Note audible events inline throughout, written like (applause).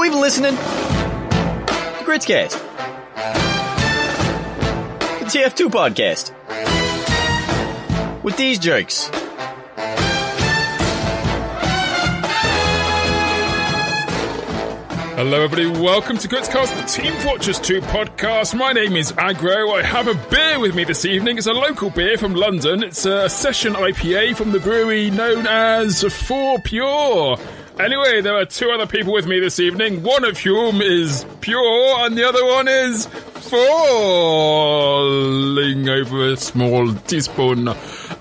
you even listening? The KritzKast. The TF2 podcast. With these jerks. Hello, everybody. Welcome to KritzKast, the Team Fortress 2 podcast. My name is Agro. I have a beer with me this evening. It's a local beer from London. It's a session IPA from the brewery known as Fourpure. Anyway, there are two other people with me this evening, one of whom is pure and the other one is falling over a small teaspoon.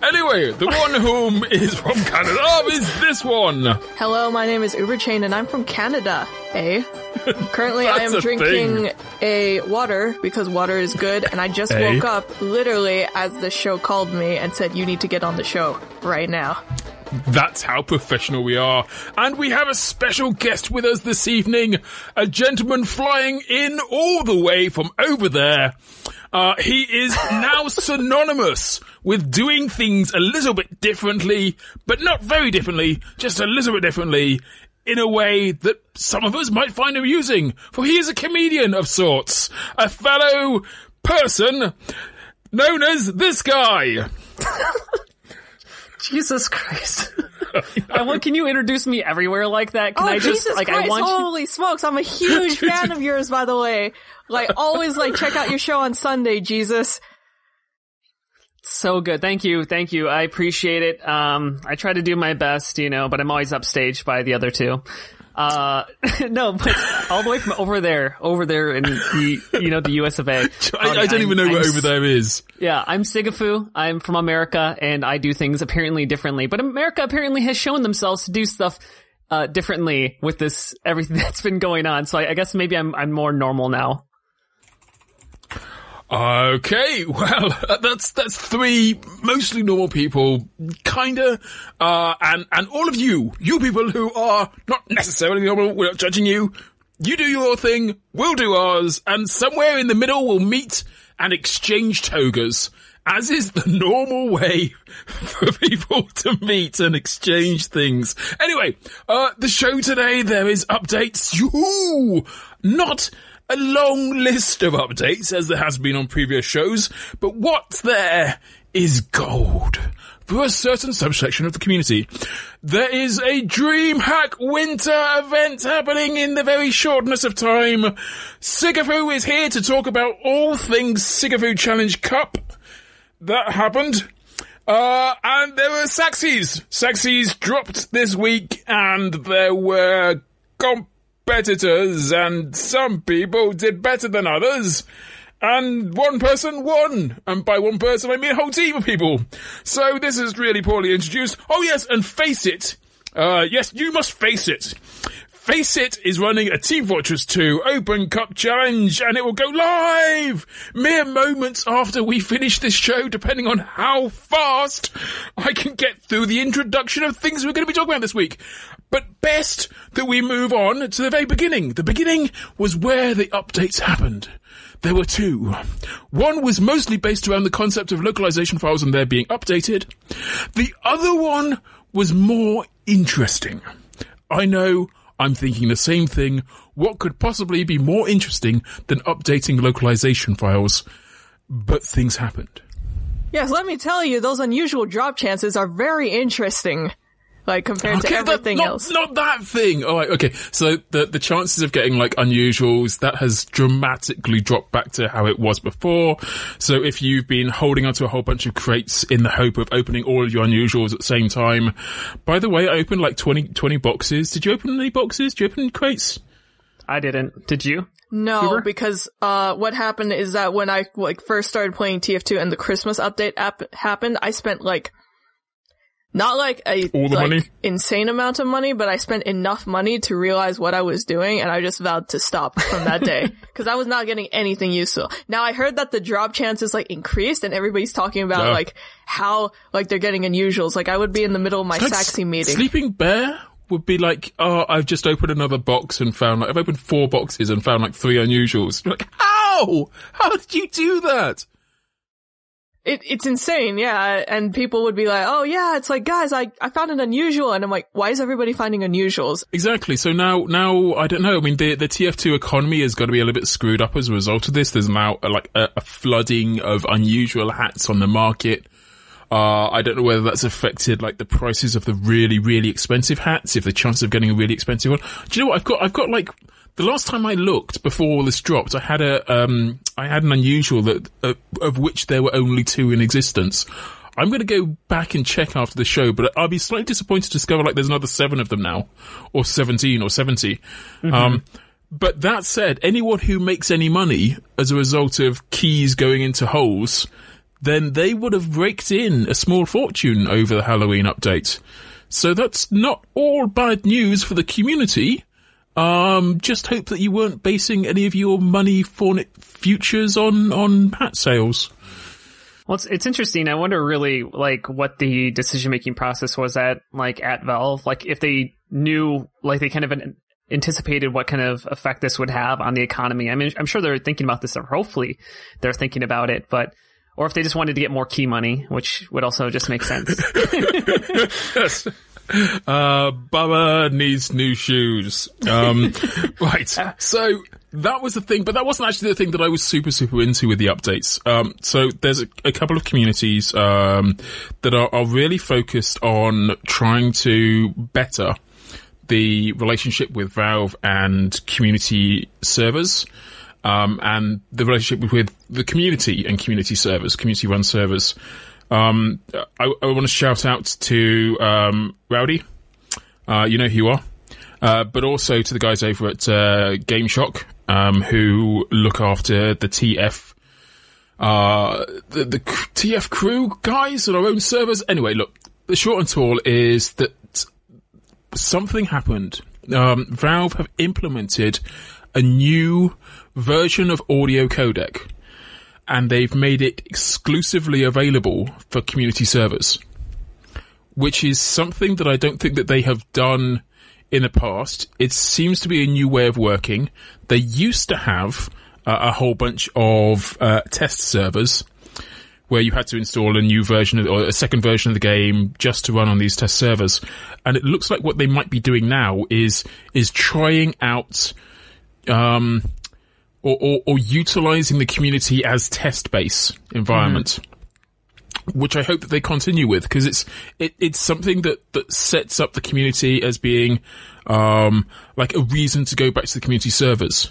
Anyway, the (laughs) one whom is from Canada is this one. Hello, my name is Uber Uberchain and I'm from Canada. Eh? (laughs) Currently, I am a drinking thing. a water because water is good, and I just Eh? woke up literally as the show called me and said, You need to get on the show right now. That's how professional we are. And we have a special guest with us this evening. A gentleman flying in all the way from over there. Uh, he is now (laughs) synonymous with doing things a little bit differently, but not very differently, just a little bit differently in a way that some of us might find amusing. For he is a comedian of sorts. A fellow person known as this guy. (laughs) Jesus Christ. (laughs) I want, can you introduce me everywhere like that? Can oh, I just, Jesus like, Christ, I want you, holy smokes, I'm a huge (laughs) fan of yours, by the way. Like, always, like, check out your show on Sunday, Jesus. so good. Thank you. Thank you. I appreciate it. Um, I try to do my best, you know, but I'm always upstaged by the other two. Uh, (laughs) no, but all the way from over there, over there in the, you know, the US of A. (laughs) I, I don't I'm- even know I'm what over there is. Yeah, I'm Sigafoo. I'm from America and I do things apparently differently. But America apparently has shown themselves to do stuff uh, differently with this everything (laughs) that's been going on. So I, I guess maybe I'm I'm more normal now. Okay, (laughs) well, that's that's three mostly normal people, kinda, uh, and and all of you, you people who are not necessarily normal, we're not judging you. You do your thing, we'll do ours, and somewhere in the middle we'll meet and exchange togas, as is the normal way (laughs) for people to meet and exchange things. Anyway, uh, the show today there is updates. Yoo! Not a long list of updates as there has been on previous shows, but what's there is gold for a certain subsection of the community. There is a DreamHack winter event happening in the very shortness of time. Sigafoo is here to talk about all things Sigafoo Challenge Cup. That happened. Uh, and there were Saxxies. Saxxies dropped this week and there were competitors and some people did better than others. And one person won. And by one person, I mean a whole team of people. So this is really poorly introduced. Oh yes, and face it. Uh, yes, you must face it. Faceit is running a Team Fortress 2 Open Cup Challenge and it will go live mere moments after we finish this show, depending on how fast I can get through the introduction of things we're going to be talking about this week. But best that we move on to the very beginning. The beginning was where the updates happened. There were two. One was mostly based around the concept of localization files and their being updated. The other one was more interesting. I know I'm thinking the same thing. What could possibly be more interesting than updating localization files? But things happened. Yes, let me tell you, those unusual drop chances are very interesting. Like, compared to that- everything not, else. Not that thing. All right. Okay. So the the chances of getting like unusuals that has dramatically dropped back to how it was before. So if you've been holding onto a whole bunch of crates in the hope of opening all of your unusuals at the same time. By the way, I opened like 20, 20 boxes. Did you open any boxes? Did you open crates? I didn't. Did you? No, Uber? because uh, what happened is that when I like first started playing TF2 and the Christmas update app happened, I spent like not like a All the like, money? insane amount of money, but I spent enough money to realize what I was doing, and I just vowed to stop from that day (laughs) because I was not getting anything useful. Now I heard that the drop chances like increased, and everybody's talking about Yeah. like how like they're getting unusuals. Like I would be in the middle of my Like, Saxxy meeting. Sleeping Bear would be like, oh, I've just opened another box and found like, I've opened four boxes and found like three unusuals. You're like, how? How did you do that? It, it's insane, yeah. And people would be like, oh yeah, it's like, guys, I, I found an unusual. And I'm like, why is everybody finding unusuals? Exactly. So now, now I don't know. I mean, the the TF2 economy is going to be a little bit screwed up as a result of this. There's now uh, like a, a flooding of unusual hats on the market. Uh, I don't know whether that's affected like the prices of the really, really expensive hats. If the chance of getting a really expensive one. Do you know what? I've got, I've got like the last time I looked before all this dropped, I had a, um, I had an unusual that uh, of which there were only two in existence. I'm going to go back and check after the show, but I'll be slightly disappointed to discover like there's another seven of them now, or 17 or 70. Um, but that said, anyone who makes any money as a result of keys going into holes, then they would have raked in a small fortune over the Halloween update. So that's not all bad news for the community. Um, just hope that you weren't basing any of your money for futures on, on hat sales. Well, it's, it's interesting. I wonder really like what the decision making process was at like at Valve. Like if they knew, like they kind of an- anticipated what kind of effect this would have on the economy. I mean, I'm sure they're thinking about this, or hopefully they're thinking about it, but or if they just wanted to get more key money, which would also just make sense. (laughs) (laughs) yes. Uh, Bubba needs new shoes. Um, (laughs) right. So that was the thing, but that wasn't actually the thing that I was super, super into with the updates. Um, so there's a, a couple of communities, um, that are, are really focused on trying to better the relationship with Valve and community servers. Um, and the relationship with the community and community servers, community run servers. Um, I, I want to shout out to um, Rowdy. Uh, you know who you are. Uh, but also to the guys over at uh, GameShock um, who look after the TF, uh, the, the TF crew guys on our own servers. Anyway, look, the short and tall is that something happened. Um, Valve have implemented a new version of audio codec and they've made it exclusively available for community servers, which is something that I don't think that they have done in the past. It seems to be a new way of working. They used to have uh, a whole bunch of uh, test servers where you had to install a new version of, or a second version of the game just to run on these test servers. And it looks like what they might be doing now is is trying out um, or, or, or utilizing the community as test base environment. Which I hope that they continue with because it's it, it's something that, that sets up the community as being um, like a reason to go back to the community servers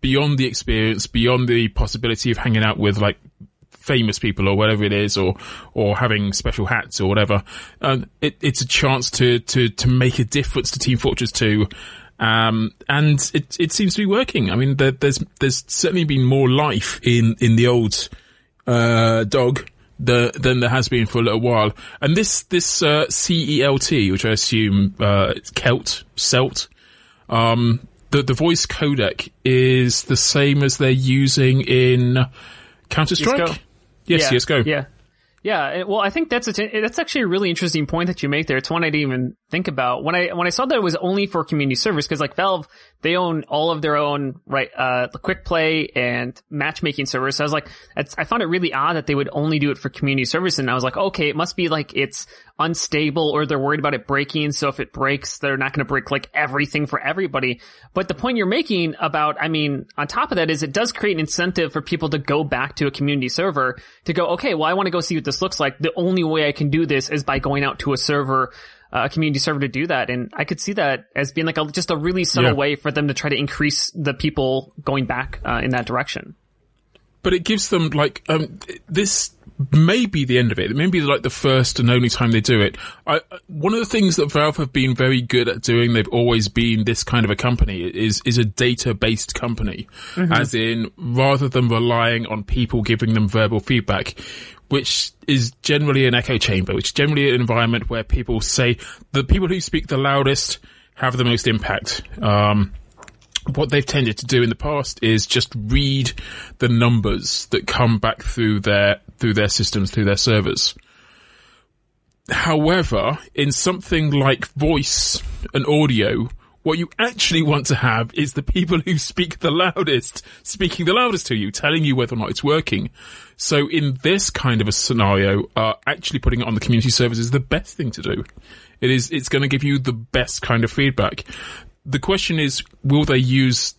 beyond the experience, beyond the possibility of hanging out with like famous people or whatever it is, or or having special hats or whatever. Um, it, it's a chance to to to make a difference to Team Fortress Two um, and it, it seems to be working. I mean, there, there's, there's certainly been more life in, in the old, uh, dog the, than there has been for a little while. And this, this, uh, CELT, which I assume, uh, it's Celt, Celt, um, the, the voice codec is the same as they're using in Counter Strike? Yes, yeah, CSGO. Yeah. Yeah, well, I think that's a t- that's actually a really interesting point that you make there. It's one I didn't even think about when I when I saw that it was only for community servers because like Valve, they own all of their own right, uh, the quick play and matchmaking servers. So I was like, I found it really odd that they would only do it for community servers, and I was like, okay, it must be like it's unstable or they're worried about it breaking. So if it breaks, they're not going to break like everything for everybody. But the point you're making about, I mean, on top of that is it does create an incentive for people to go back to a community server to go, okay, well, I want to go see what this looks like. The only way I can do this is by going out to a server, a community server to do that. And I could see that as being like a, just a really subtle Yeah. way for them to try to increase the people going back uh, in that direction. But it gives them like um this may be the end of it. It may be like the first and only time they do it. I, one of the things that Valve have been very good at doing, they've always been this kind of a company, is is a data based company, as in rather than relying on people giving them verbal feedback. Which is generally an echo chamber, which is generally an environment where people say the people who speak the loudest have the most impact. Um, what they've tended to do in the past is just read the numbers that come back through their through their systems through their servers. However, in something like voice and audio, What you actually want to have is the people who speak the loudest, speaking the loudest to you, telling you whether or not it's working. So in this kind of a scenario, uh, actually putting it on the community servers is the best thing to do. It is, it's going to give you the best kind of feedback. The question is, will they use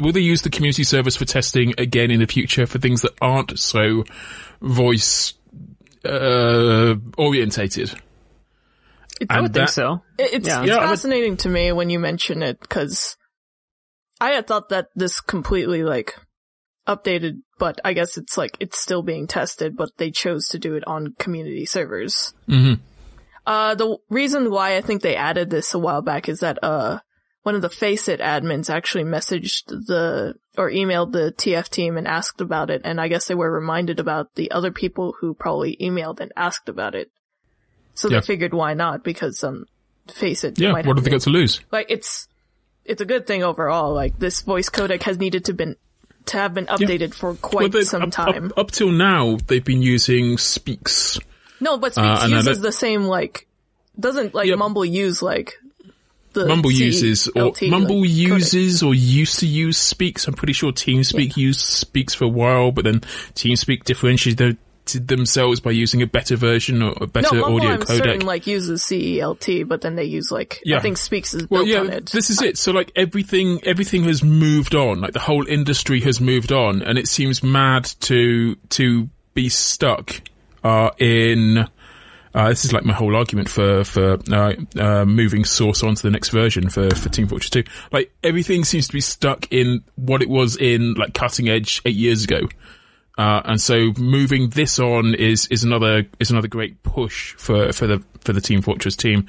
will they use the community service for testing again in the future for things that aren't so voice uh, orientated? I And would think so. It's, Yeah. it's Yeah, I would- fascinating to me when you mention it because I had thought that this completely like updated, but I guess it's like it's still being tested, but they chose to do it on community servers. Mhm. Uh, the reason why I think they added this a while back is that uh, one of the Faceit admins actually messaged the or emailed the TF team and asked about it, and I guess they were reminded about the other people who probably emailed and asked about it. So Yeah. they figured why not because um, Faceit Yeah, might what have they got to lose? like it's it's a good thing overall. Like this voice codec has needed to been to have been updated for quite they- some up, time. Up, up till now, they've been using Speex. no, but Speex uh, uses the same like doesn't like Yep. Mumble use like Mumble uses or LT, Mumble like, codec. uses or used to use Speex. I'm pretty sure TeamSpeak used Speex for a while, but then TeamSpeak differentiated themselves by using a better version or a better no, Mumble audio I'm codec. certain like uses CELT, but then they use like Yeah. I think Speex is Well, built yeah, on it. this is it. So like everything, everything has moved on. Like the whole industry has moved on, and it seems mad to to be stuck uh, in. Uh, this is like my whole argument for for uh, uh, moving Source on to the next version for for Team Fortress Two. Like everything seems to be stuck in what it was in like cutting edge eight years ago. Uh, and so moving this on is, is another, is another great push for, for the, for the Team Fortress team.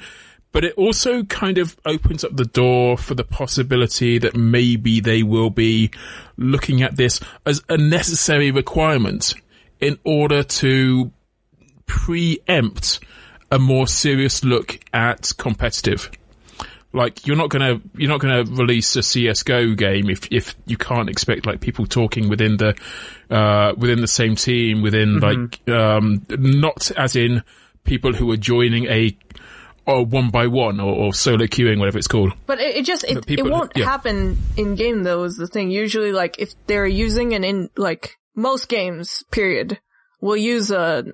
But it also kind of opens up the door for the possibility that maybe they will be looking at this as a necessary requirement in order to preempt a more serious look at competitive like you're not gonna you're not gonna release a CS:GO game if if you can't expect like people talking within the uh within the same team within like um not as in people who are joining a or one by one or, or solo queuing whatever it's called. But it, it just it, people- it won't yeah. happen in game though is the thing. Usually like if they're using an in like most games, period, will use a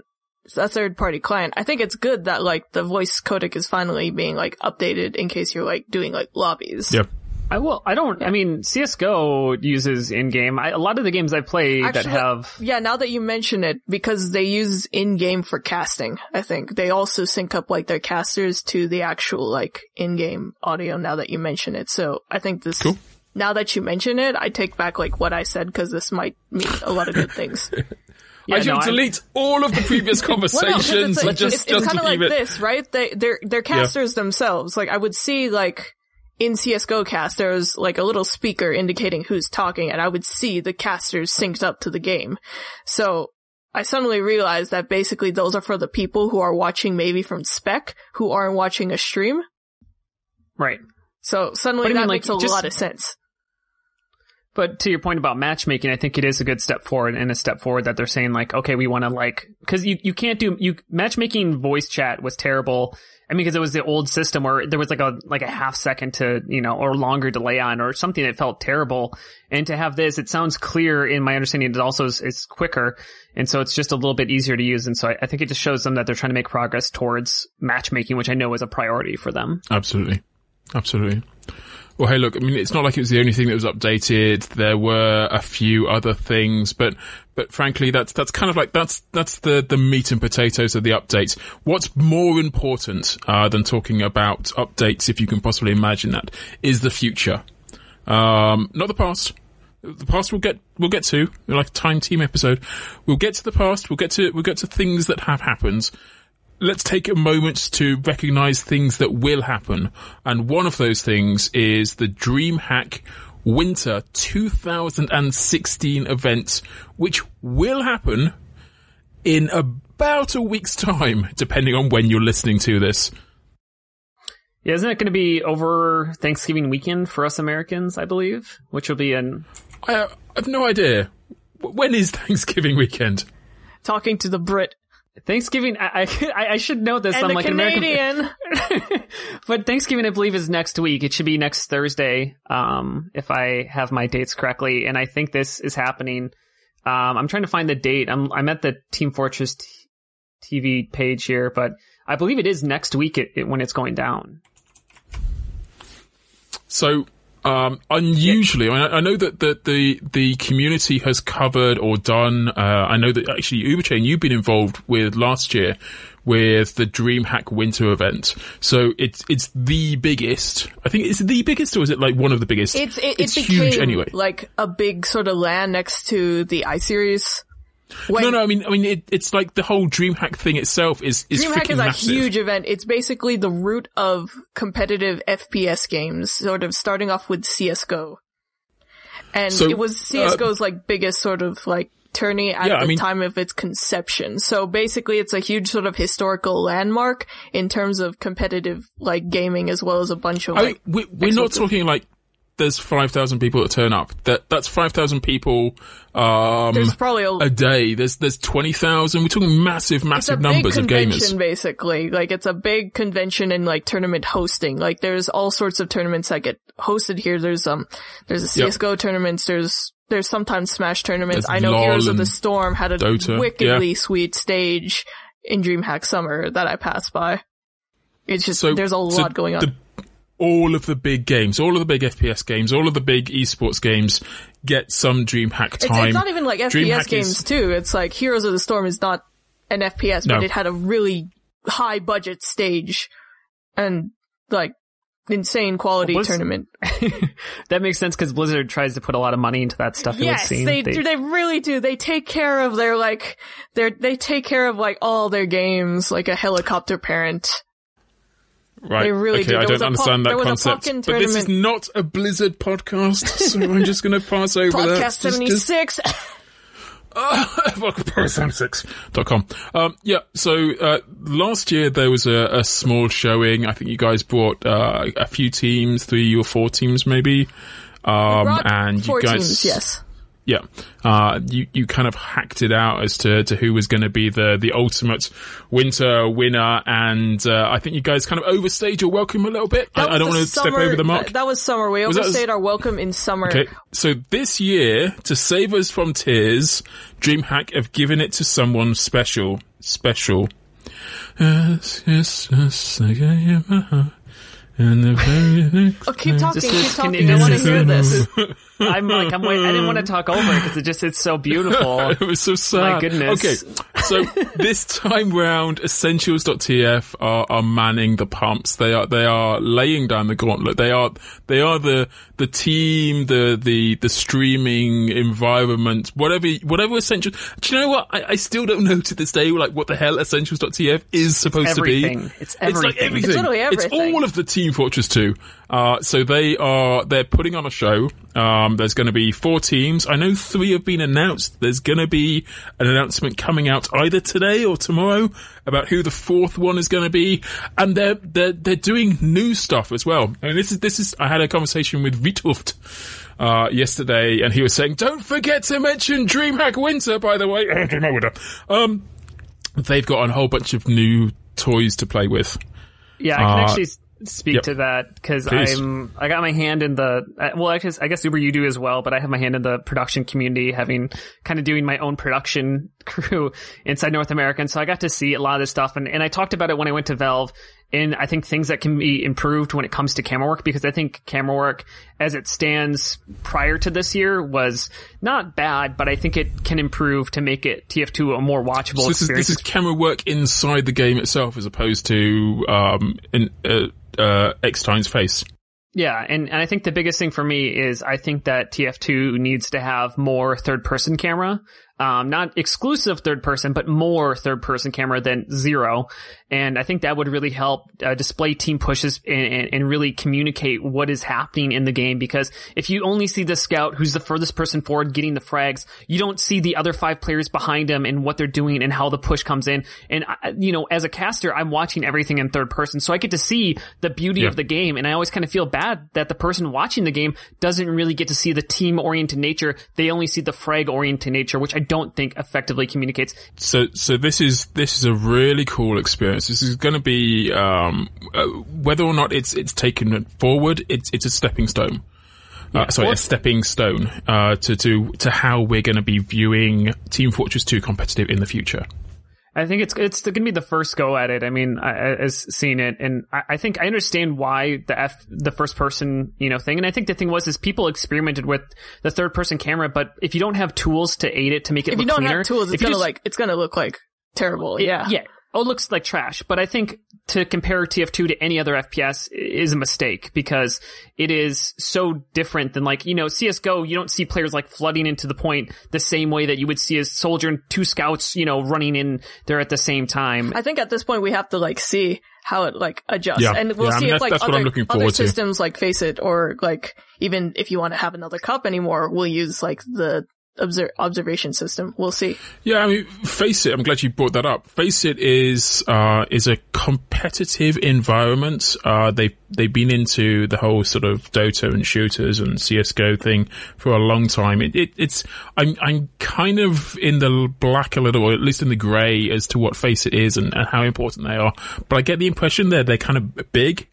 a third party client. I think it's good that like the voice codec is finally being like updated in case you're like doing like lobbies. Yep. I will. I don't. I mean, CS:GO uses in-game. I, a lot of the games I play that have. Yeah, now that you mention it, because they use in-game for casting, I think. They also sync up like their casters to the actual like in-game audio now that you mention it. So I think this, Cool. now that you mention it, I take back like what I said because this might mean a lot of good things. (laughs) Yeah, I should no, delete all of the previous (laughs) Well, no, conversations it's, like, just, it's, just kind of like it. this, right? They, they're, they're casters themselves. Like I would see like in CSGO cast, there's like a little speaker indicating who's talking and I would see the casters synced up to the game. So I suddenly realized that basically those are for the people who are watching maybe from spec who aren't watching a stream. Right. So suddenly that mean, like, makes a just- lot of sense. But to your point about matchmaking, I think it is a good step forward and a step forward that they're saying like, okay, we want to like, cause you, you can't do, you, matchmaking voice chat was terrible. I mean, cause it was the old system where there was like a, like a half second to, you know, or longer delay on or something that felt terrible. And to have this, it sounds clear in my understanding. It also is, is quicker. And so it's just a little bit easier to use. And so I, I think it just shows them that they're trying to make progress towards matchmaking, which I know is a priority for them. Absolutely. Absolutely. Well, hey, look, I mean, it's not like it was the only thing that was updated. There were a few other things, but, but frankly, that's, that's kind of like, that's, that's the, the meat and potatoes of the updates. What's more important, uh, than talking about updates, if you can possibly imagine that, is the future. Um, not the past. The past we'll get, we'll get to, like a time team episode. We'll get to the past, we'll get to, we'll get to things that have happened let's take a moment to recognize things that will happen. And one of those things is the DreamHack Winter 2016 event, which will happen in about a week's time, depending on when you're listening to this. Yeah, isn't it going to be over Thanksgiving weekend for us Americans, I believe? Which will be in, I, uh, I have no idea. When is (laughs) Thanksgiving weekend? Talking to the Brit. Thanksgiving, I, (laughs) I, I should know this. And I'm the like an American. (laughs) But Thanksgiving, I believe, is next week. It should be next Thursday, um, if I have my dates correctly. And I think this is happening. Um, I'm trying to find the date. I'm, I'm at the Team Fortress t- TV page here, but I believe it is next week it, it, when it's going down. So, um, unusually, I, I know that the, the the community has covered or done. Uh, I know that actually Uberchain, you've been involved with last year with the DreamHack Winter event. So it's it's the biggest. I think it's the biggest, or is it like one of the biggest? It's it, it it's became huge anyway. like a big sort of land next to the iSeries. When no, no. I mean, I mean, it, it's like the whole DreamHack thing itself is is DreamHack is a massive. huge event. It's basically the root of competitive FPS games, sort of starting off with CS:GO, and So, it was uh, CS:GO's like biggest sort of like tourney at Yeah, I the mean- time of its conception. So basically, it's a huge sort of historical landmark in terms of competitive like gaming, as well as a bunch of like mean, we, we're not talking like there's five thousand people that turn up. That that's five thousand people. Um, there's probably a, a day. There's there's twenty thousand. We're talking massive, it's a massive big numbers of convention gamers. basically. Like it's a big convention and like tournament hosting. Like there's all sorts of tournaments that get hosted here. There's um there's a Yep. CS:GO tournaments. There's there's sometimes Smash tournaments. There's I know LOL Heroes of the Storm had a Dota, wickedly sweet stage in DreamHack Summer that I passed by. It's just So there's a so lot going on. the- all of the big games, all of the big FPS games, all of the big esports games get some DreamHack It's, time. it's not even like FPS DreamHack games is- too. It's like Heroes of the Storm is not an FPS, No. but it had a really high budget stage and like insane quality Was- tournament. (laughs) that makes sense because Blizzard tries to put a lot of money into that stuff. It would Yes, seem. they do. They really do. They take care of their like their they take care of like all their games like a helicopter parent. Right. They really okay, do. I don't understand that concept. But this is not a Blizzard podcast, (laughs) so I'm just going to pass over that. Podcast Just- seventy just- six. (laughs) (laughs) Pro76.com. Um, yeah, so, uh, last year there was a, a small showing. I think you guys brought, uh, a few teams, three or four teams maybe. Um, and you guys, teams, yes. Yeah, uh, you, you kind of hacked it out as to, to who was going to be the, the ultimate winter winner. And, uh, I think you guys kind of overstayed your welcome a little bit. I, I don't want to step over the mark. That, that was summer. We Was that- overstayed our welcome in summer. Okay, so this year, to save us from tears, DreamHack have given it to someone special. Special. Yes, yes, yes, I you my heart. And the very Oh, keep talking, keep talking. I want to hear this. (laughs) I'm like, I'm wait, I didn't want to talk over it because it just, it's so beautiful. (laughs) it was so sad. My goodness. Okay, so (laughs) this time round, Essentials.tf are, are manning the pumps. They are they are laying down the gauntlet. They are they are the the team, the the the streaming environment, whatever whatever Essentials. Do you know what? I, I still don't know to this day like what the hell Essentials.tf is supposed to be. It's everything. It's It's like everything. everything. It's literally It's all of the Team Fortress 2. Uh, so they are, they're putting on a show. Um, there's going to be four teams. I know three have been announced. There's going to be an announcement coming out either today or tomorrow about who the fourth one is going to be. And they're, they're, they're doing new stuff as well. I mean, this is, this is, I had a conversation with Vituft. Uh, yesterday, and he was saying, "Don't forget to mention DreamHack Winter." By the way, (laughs) DreamHack Winter. Um, they've got a whole bunch of new toys to play with. Yeah, I can Uh, actually speak yep. to that because I'm I got my hand in the uh, well, I guess I guess Uber you do as well, but I have my hand in the production community, having kind of doing my own production (laughs) crew inside North America, and so I got to see a lot of this stuff, and and I talked about it when I went to Valve. And I think things that can be improved when it comes to camera work, because I think camera work as it stands prior to this year was not bad, but I think it can improve to make it TF2 a more watchable So this is this is camera work inside the game itself, as opposed to um, in uh, uh, face. Yeah, and, and I think the biggest thing for me is I think that TF2 needs to have more third person camera. Um, not exclusive third person, but more third person camera than zero. And I think that would really help uh, display team pushes and, and, and really communicate what is happening in the game. Because if you only see the scout who's the furthest person forward getting the frags, you don't see the other five players behind him and what they're doing and how the push comes in. And I, you know, as a caster, I'm watching everything in third person, so I get to see the beauty Yeah. of the game. And I always kind of feel bad that the person watching the game doesn't really get to see the team oriented nature. They only see the frag oriented nature, which I don't think effectively communicates. So, so this is this is a really cool experience. This is going to be um, uh, whether or not it's it's taken forward. It's it's a stepping stone. Uh, sorry, Or- a stepping stone uh, to to to how we're going to be viewing Team Fortress 2 competitive in the future. I think it's it's going to be the first go at it. I mean, I, I- as seeing it, and I, I think I understand why the F the first person you know thing. And I think the thing was is people experimented with the third person camera, but if you don't have tools to aid it to make it If look you don't cleaner, have tools, it's gonna just- like it's gonna look like terrible. Yeah. yeah. Oh, it looks like trash. But I think to compare TF2 to any other FPS is a mistake because it is so different than like, you know, CSGO, you don't see players like flooding into the point the same way that you would see a soldier and two scouts, you know, running in there at the same time. I think at this point we have to like see how it like adjusts, Yeah. and we'll Yeah, I see mean, if like that's what other, I'm looking other forward to. systems like Faceit or like even if you want to have another cup anymore, we'll use like the obser- observation system. We'll see. Yeah, I mean, Faceit. I'm glad you brought that up. Faceit is uh, is a competitive environment. Uh, they they've been into the whole sort of Dota and shooters and CS:GO thing for a long time. It, it, it's I'm I'm kind of in the black a little, or at least in the grey as to what Faceit is and, and how important they are. But I get the impression that they're kind of big.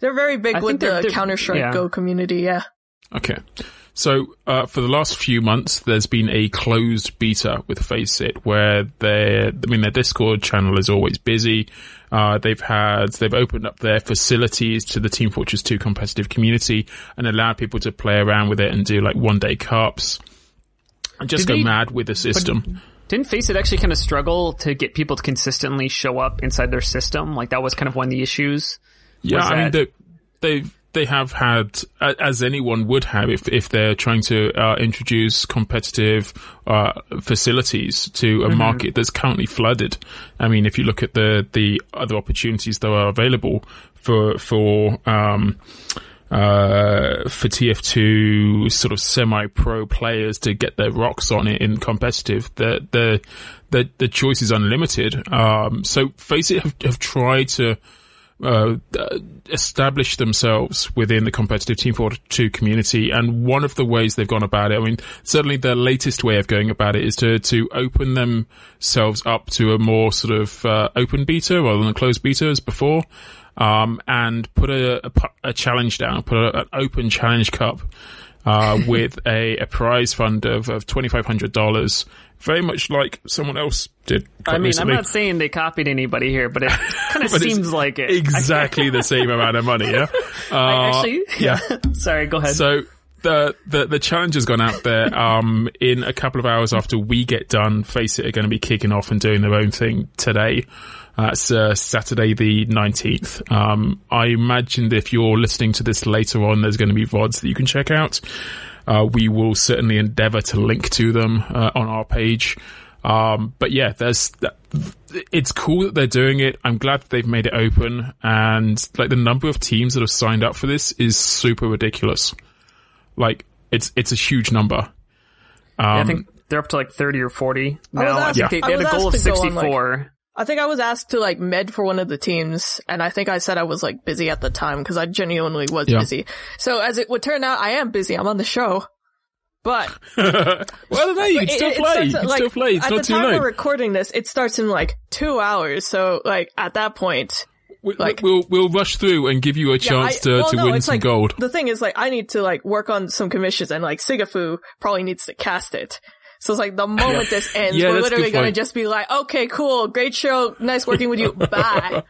They're very big I with they're- the Counter Strike yeah. Go community. Yeah. Okay. So, uh, for the last few months, there's been a closed beta with Faceit where their, I mean, their Discord channel is always busy. Uh, they've had, they've opened up their facilities to the Team Fortress 2 competitive community and allowed people to play around with it and do like one day cups and just Did go they- mad with the system. Didn't Faceit actually kind of struggle to get people to consistently show up inside their system? Like that was kind of one of the issues. Yeah, I mean, that- they, they have had, as anyone would have, if if they're trying to uh, introduce competitive uh, facilities to a Mm-hmm. market that's currently flooded. I mean, if you look at the the other opportunities that are available for for um, uh, for TF2 sort of semi-pro players to get their rocks on it in competitive, the the the, the choice is unlimited. Um, so Faceit have, have tried to uh, uh, establish themselves within the competitive Team Fortress 2 community. And one of the ways they've gone about it, I mean, certainly the latest way of going about it is to, to open themselves up to a more sort of, uh, open beta rather than a closed beta as before. Um, and put a, a, a challenge down, put a, an open challenge cup, uh, (laughs) with a, a prize fund of, of $2,500, very much like someone else did. I mean, recently. I'm not saying they copied anybody here, but it (laughs) kind of seems like it. exactly the same (laughs) amount of money, yeah? Uh, actually, yeah. (laughs) Sorry, go ahead. So the, the, the challenge has gone out there, um, in a couple of hours after we get done. Faceit, are going to be kicking off and doing their own thing today. That's uh, Saturday the 19th. Um, I imagine if you're listening to this later on, there's going to be VODs that you can check out. Uh, we will certainly endeavor to link to them uh, on our page. Um, but yeah, there's it's cool that they're doing it. I'm glad that they've made it open and like the number of teams that have signed up for this is super ridiculous. Like it's, it's a huge number. Um, Yeah, I think they're up to like 30 or 40 now. I, asked- think they, I they had a goal of asked to go on, like- 64. I think I was asked to like med for one of the teams, and I think I said I was like busy at the time because I genuinely was Yeah. busy. So as it would turn out, I am busy. I'm on the show, but (laughs) well, I don't know. You can still it play. starts You at, can like, still play. It's at not the too time late. we're recording this, it starts in like two hours. So like at that point, We, like- we'll we'll rush through and give you a Yeah, chance I- to, well, to no, win it's some like, gold. The thing is, like, I need to like work on some commissions, and like Sigafoo probably needs to cast it. So it's like the moment this ends, Yeah, we're that's a good literally gonna just be like, okay, cool, great show, nice working with you, (laughs) bye.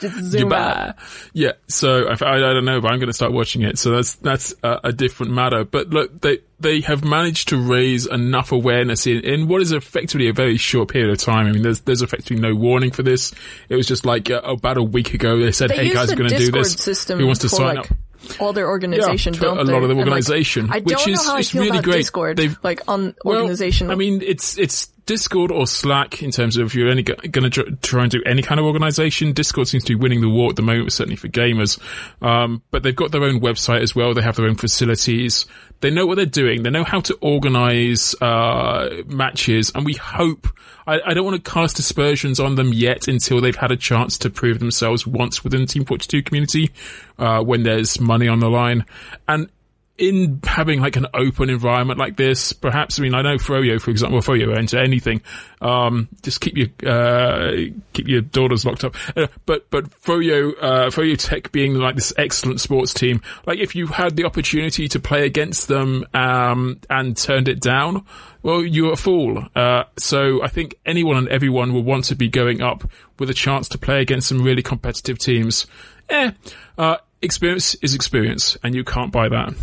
Just zoom out. Yeah, so I, I don't know, but I'm going to start watching it. So that's that's a, a different matter. But look, they they have managed to raise enough awareness in, in what is effectively a very short period of time. I mean, there's there's effectively no warning for this. It was just like uh, about a week ago they said, They "Hey guys, we're going to do this. system Who wants to sign like, up?" All their organization, Yeah, don't a they? lot of the like, organization, I which is know how I it's feel really great. Discord, They've like on Well, organizational. I mean, it's it's Discord or Slack in terms of if you're only going to try and do any kind of organization. Discord seems to be winning the war at the moment, certainly for gamers. Um, but they've got their own website as well. They have their own facilities. They know what they're doing. They know how to organize uh, matches, and we hope. I, I don't want to cast aspersions on them yet until they've had a chance to prove themselves once within Team Fortress 2 community, uh, when there's money on the line. And in having like an open environment like this, perhaps, I mean, I know Froyo, for example, Froyo enter anything. Um, just keep your, uh, keep your daughters locked up. Uh, but, but Froyo, uh, Froyo Tech being like this excellent sports team, like if you had the opportunity to play against them, um, and turned it down, well, you're a fool. Uh, so I think anyone and everyone will want to be going up with a chance to play against some really competitive teams. Eh, uh, experience is experience and you can't buy that.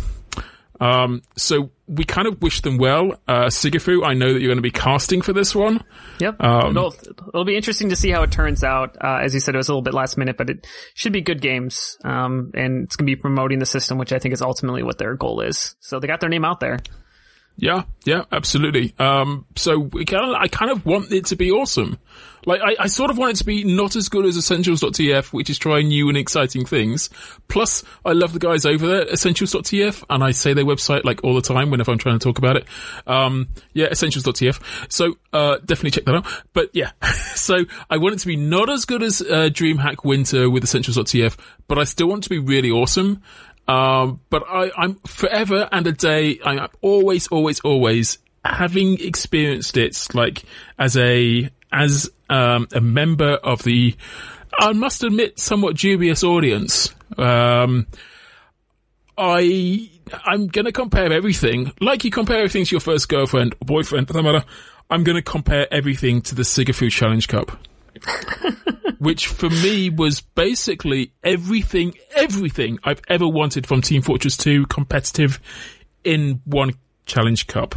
Um, so we kind of wish them well. Uh, Sigafoo, I know that you're going to be casting for this one. Yep. Um, it'll, it'll be interesting to see how it turns out. Uh, as you said, it was a little bit last minute, but it should be good games. Um, and it's going to be promoting the system, which I think is ultimately what their goal is. So they got their name out there. Yeah, yeah, absolutely. Um, so we kind of, I kind of want it to be awesome. Like, I, I sort of want it to be not as good as Essentials.tf, which is trying new and exciting things. Plus, I love the guys over there, Essentials.tf, and I say their website like all the time whenever I'm trying to talk about it. Um, yeah, Essentials.tf. So, uh, definitely check that out. But yeah, (laughs) so I want it to be not as good as, uh, DreamHack Winter with Essentials.tf, but I still want it to be really awesome. Um, but I, I'm forever and a day, I'm always, always, always having experienced it, like, as a, as, um, a member of the, I must admit, somewhat dubious audience. Um, I, I'm gonna compare everything, like you compare everything to your first girlfriend or boyfriend, that matter. I'm gonna compare everything to the Sigafoo Challenge Cup. (laughs) which for me was basically everything, everything I've ever wanted from Team Fortress 2 competitive in one challenge cup.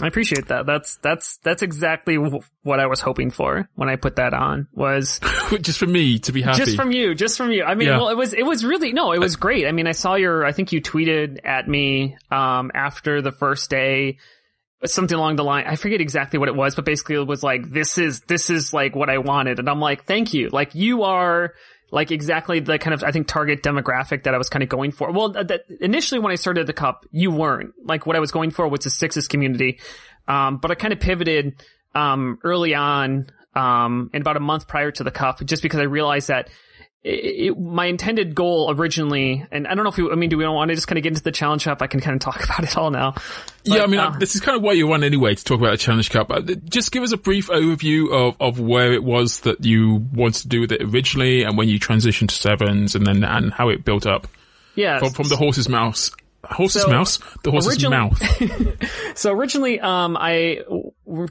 I appreciate that. That's that's that's exactly what I was hoping for when I put that on. Was (laughs) just for me to be happy. Just from you, just from you. I mean, Yeah. well, it was it was really no, it was great. I mean, I saw your. I think you tweeted at me um, after the first day, something along the line. I forget exactly what it was, but basically it was like, "This is this is like what I wanted," and I'm like, "Thank you." Like you are. Like exactly the kind of I think target demographic that I was kind of going for. Well, that, initially when I started the cup, you weren't like what I was going for was the sixes community, um, but I kind of pivoted um, early on, um, and about a month prior to the cup, just because I realized that it, it, my intended goal originally, and I don't know if we, I mean, do we want to just kind of get into the challenge cup? I can kind of talk (laughs) about it all now. yeah, I mean, uh, this is kind of why you want anyway to talk about the Challenge Cup. Uh, Just give us a brief overview of, of where it was that you wanted to do with it originally and when you transitioned to sevens and then, and how it built up Yeah. from, from the horse's mouse. Horse's So, mouse? The horse's originally- mouth. (laughs) So originally, um, I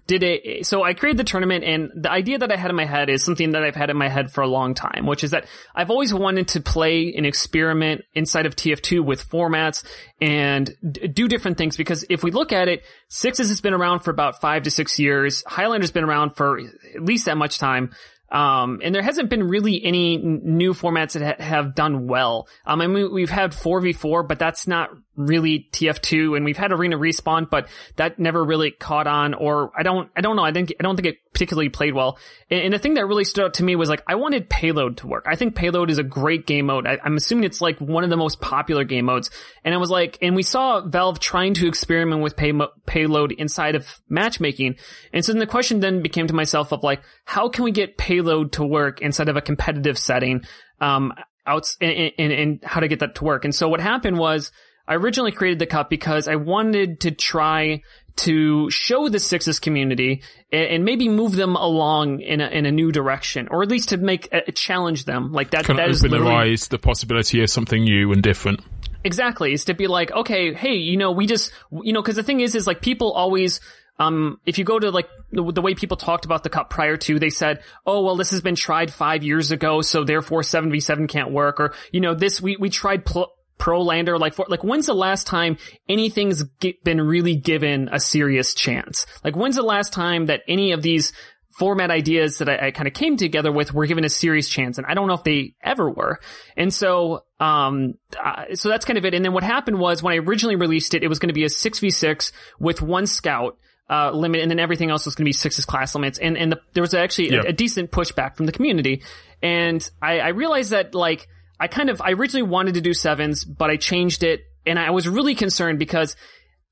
did it. So I created the tournament, and the idea that I had in my head is something that I've had in my head for a long time, which is that I've always wanted to play an experiment inside of TF2 with formats and d- do different things. Because if we look at it, Sixes has been around for about five to six years. Highlander's been around for at least that much time. Um, and there hasn't been really any n- new formats that ha- have done well. Um, I mean, we've had 4v4, but that's not really TF2 and we've had arena respawn, but that never really caught on or I don't, I don't know. I think, I don't think it particularly played well. And, and the thing that really stood out to me was like, I wanted payload to work. I think payload is a great game mode. I, I'm assuming it's like one of the most popular game modes. And I was like, and we saw Valve trying to experiment with pay, payload inside of matchmaking. And so then the question then became to myself of like, how can we get payload to work inside of a competitive setting? Um, out and, and, and how to get that to work. And so what happened was I originally created the cup because I wanted to try to show the sixes community and, and maybe move them along in a, in a new direction, or at least to make a, challenge them like that. Kind that open their eyes the possibility of something new and different. Exactly. Is to be like, okay, hey, you know, we just, you know, cause the thing is, is like people always, um, if you go to like the, the way people talked about the cup prior to, they said, oh, well, this has been tried five years ago, so therefore 7v7 can't work, or, you know, this, we, we tried pl- Prolander, like, for, like, when's the last time anything's gi- been really given a serious chance? Like, when's the last time that any of these format ideas that I, I kind of came together with were given a serious chance, and I don't know if they ever were. And so, um, uh, so that's kind of it. And then what happened was when I originally released it, it was going to be a six v six with one scout. Uh, limit and then everything else was going to be sixes class limits and and the, there was actually Yeah. a, a decent pushback from the community and I, I realized that like I kind of I originally wanted to do sevens but I changed it and I was really concerned because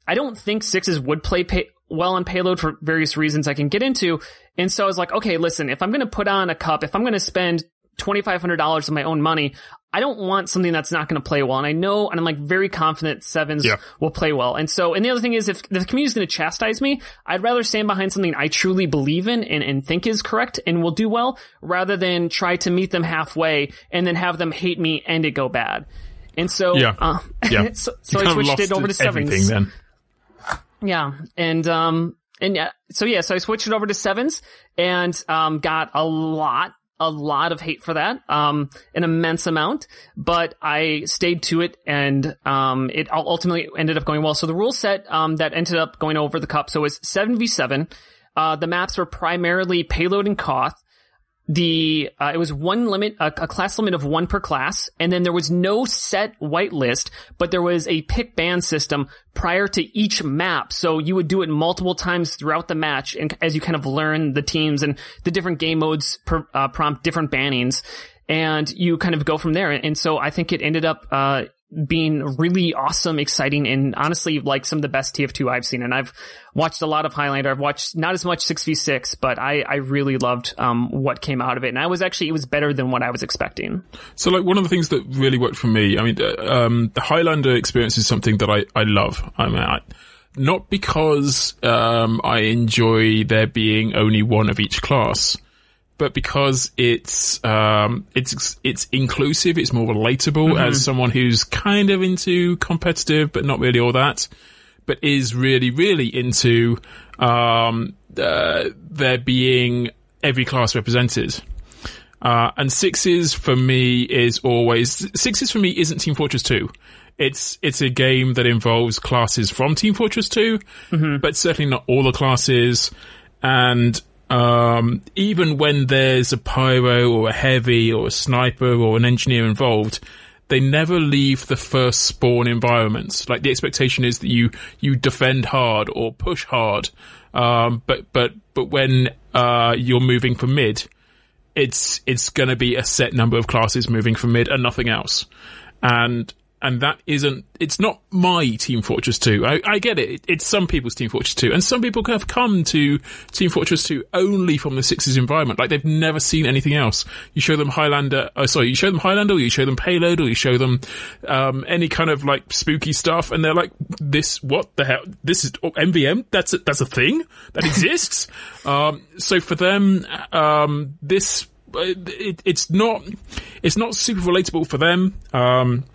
I don't think sixes would play pay- well on payload for various reasons I can get into. And so I was like, okay, listen, if I'm going to put on a cup, if I'm going to spend $2,500 of my own money. I don't want something that's not going to play well. And I know, and I'm like very confident sevens Yeah. will play well. And so, and the other thing is if the community is going to chastise me, I'd rather stand behind something I truly believe in and, and think is correct and will do well rather than try to meet them halfway and then have them hate me and it go bad. And so, Yeah. uh, (laughs) Yeah. so, so I switched it over to sevens. then. Yeah, and um, and yeah, so yeah, so I switched it over to sevens and um, got a lot, a lot of hate for that, um, an immense amount. But I stayed to it, and um, it ultimately ended up going well. So the rule set um that ended up going over the cup, so it was seven v seven. Uh, the maps were primarily payload and Koth the uh, it was one limit a, a class limit of one per class and then there was no set whitelist but there was a pick ban system prior to each map. So you would do it multiple times throughout the match and as you kind of learn the teams and the different game modes per, uh, prompt different bannings and you kind of go from there. And so i think it ended up uh being really awesome, exciting, and honestly, like some of the best TF2 I've seen. And I've watched a lot of Highlander. I've watched not as much 6v6, but I, I really loved, um, what came out of it. And I was actually, it was better than what I was expecting. So, like, one of the things that really worked for me, I mean, uh, um, the Highlander experience is something that I, I love. I mean, I, not because, um, I enjoy there being only one of each class, but because it's, um, it's, it's inclusive, it's more relatable as someone who's kind of into competitive, but not really all that, but is really, really into, um, uh, there being every class represented. Uh, and sixes for me is always sixes for me isn't Team Fortress Two. It's it's a game that involves classes from Team Fortress 2 but certainly not all the classes. And um, even when there's a pyro or a heavy or a sniper or an engineer involved, they never leave the first spawn environments. Like the expectation is that you you defend hard or push hard. Um, but but but when uh, you're moving for mid, it's it's going to be a set number of classes moving from mid and nothing else. And and that isn't it's not my Team Fortress 2. I, I get it. It's some people's Team Fortress 2. And some people have come to Team Fortress 2 only from the Sixes environment. Like they've never seen anything else. You show them Highlander, oh sorry, you show them Highlander or you show them Payload or you show them um, any kind of like spooky stuff and they're like, this, what the hell? This is oh, MVM? That's a, that's a thing that (laughs) exists? um, so for them, um, this, uh, it, it's not, it's not super relatable for them. Um,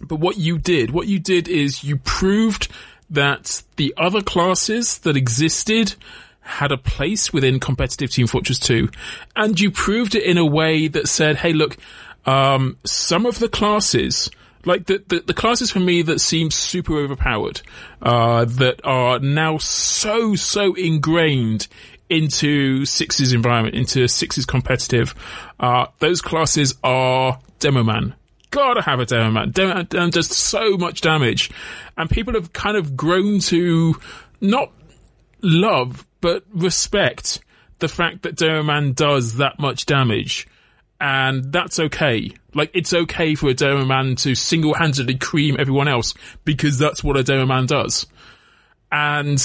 but what you did, what you did is you proved that the other classes that existed had a place within competitive Team Fortress 2. And you proved it in a way that said, hey, look, um, some of the classes, like the, the, the classes for me that seem super overpowered, uh, that are now so, so ingrained into Six's environment, into Six's competitive, uh, those classes are Demo Man gotta have a demo man. Demo man does so much damage, and people have kind of grown to not love but respect the fact that demo man does that much damage, and that's okay. Like it's okay for a demo man to single-handedly cream everyone else because that's what a demo man does. And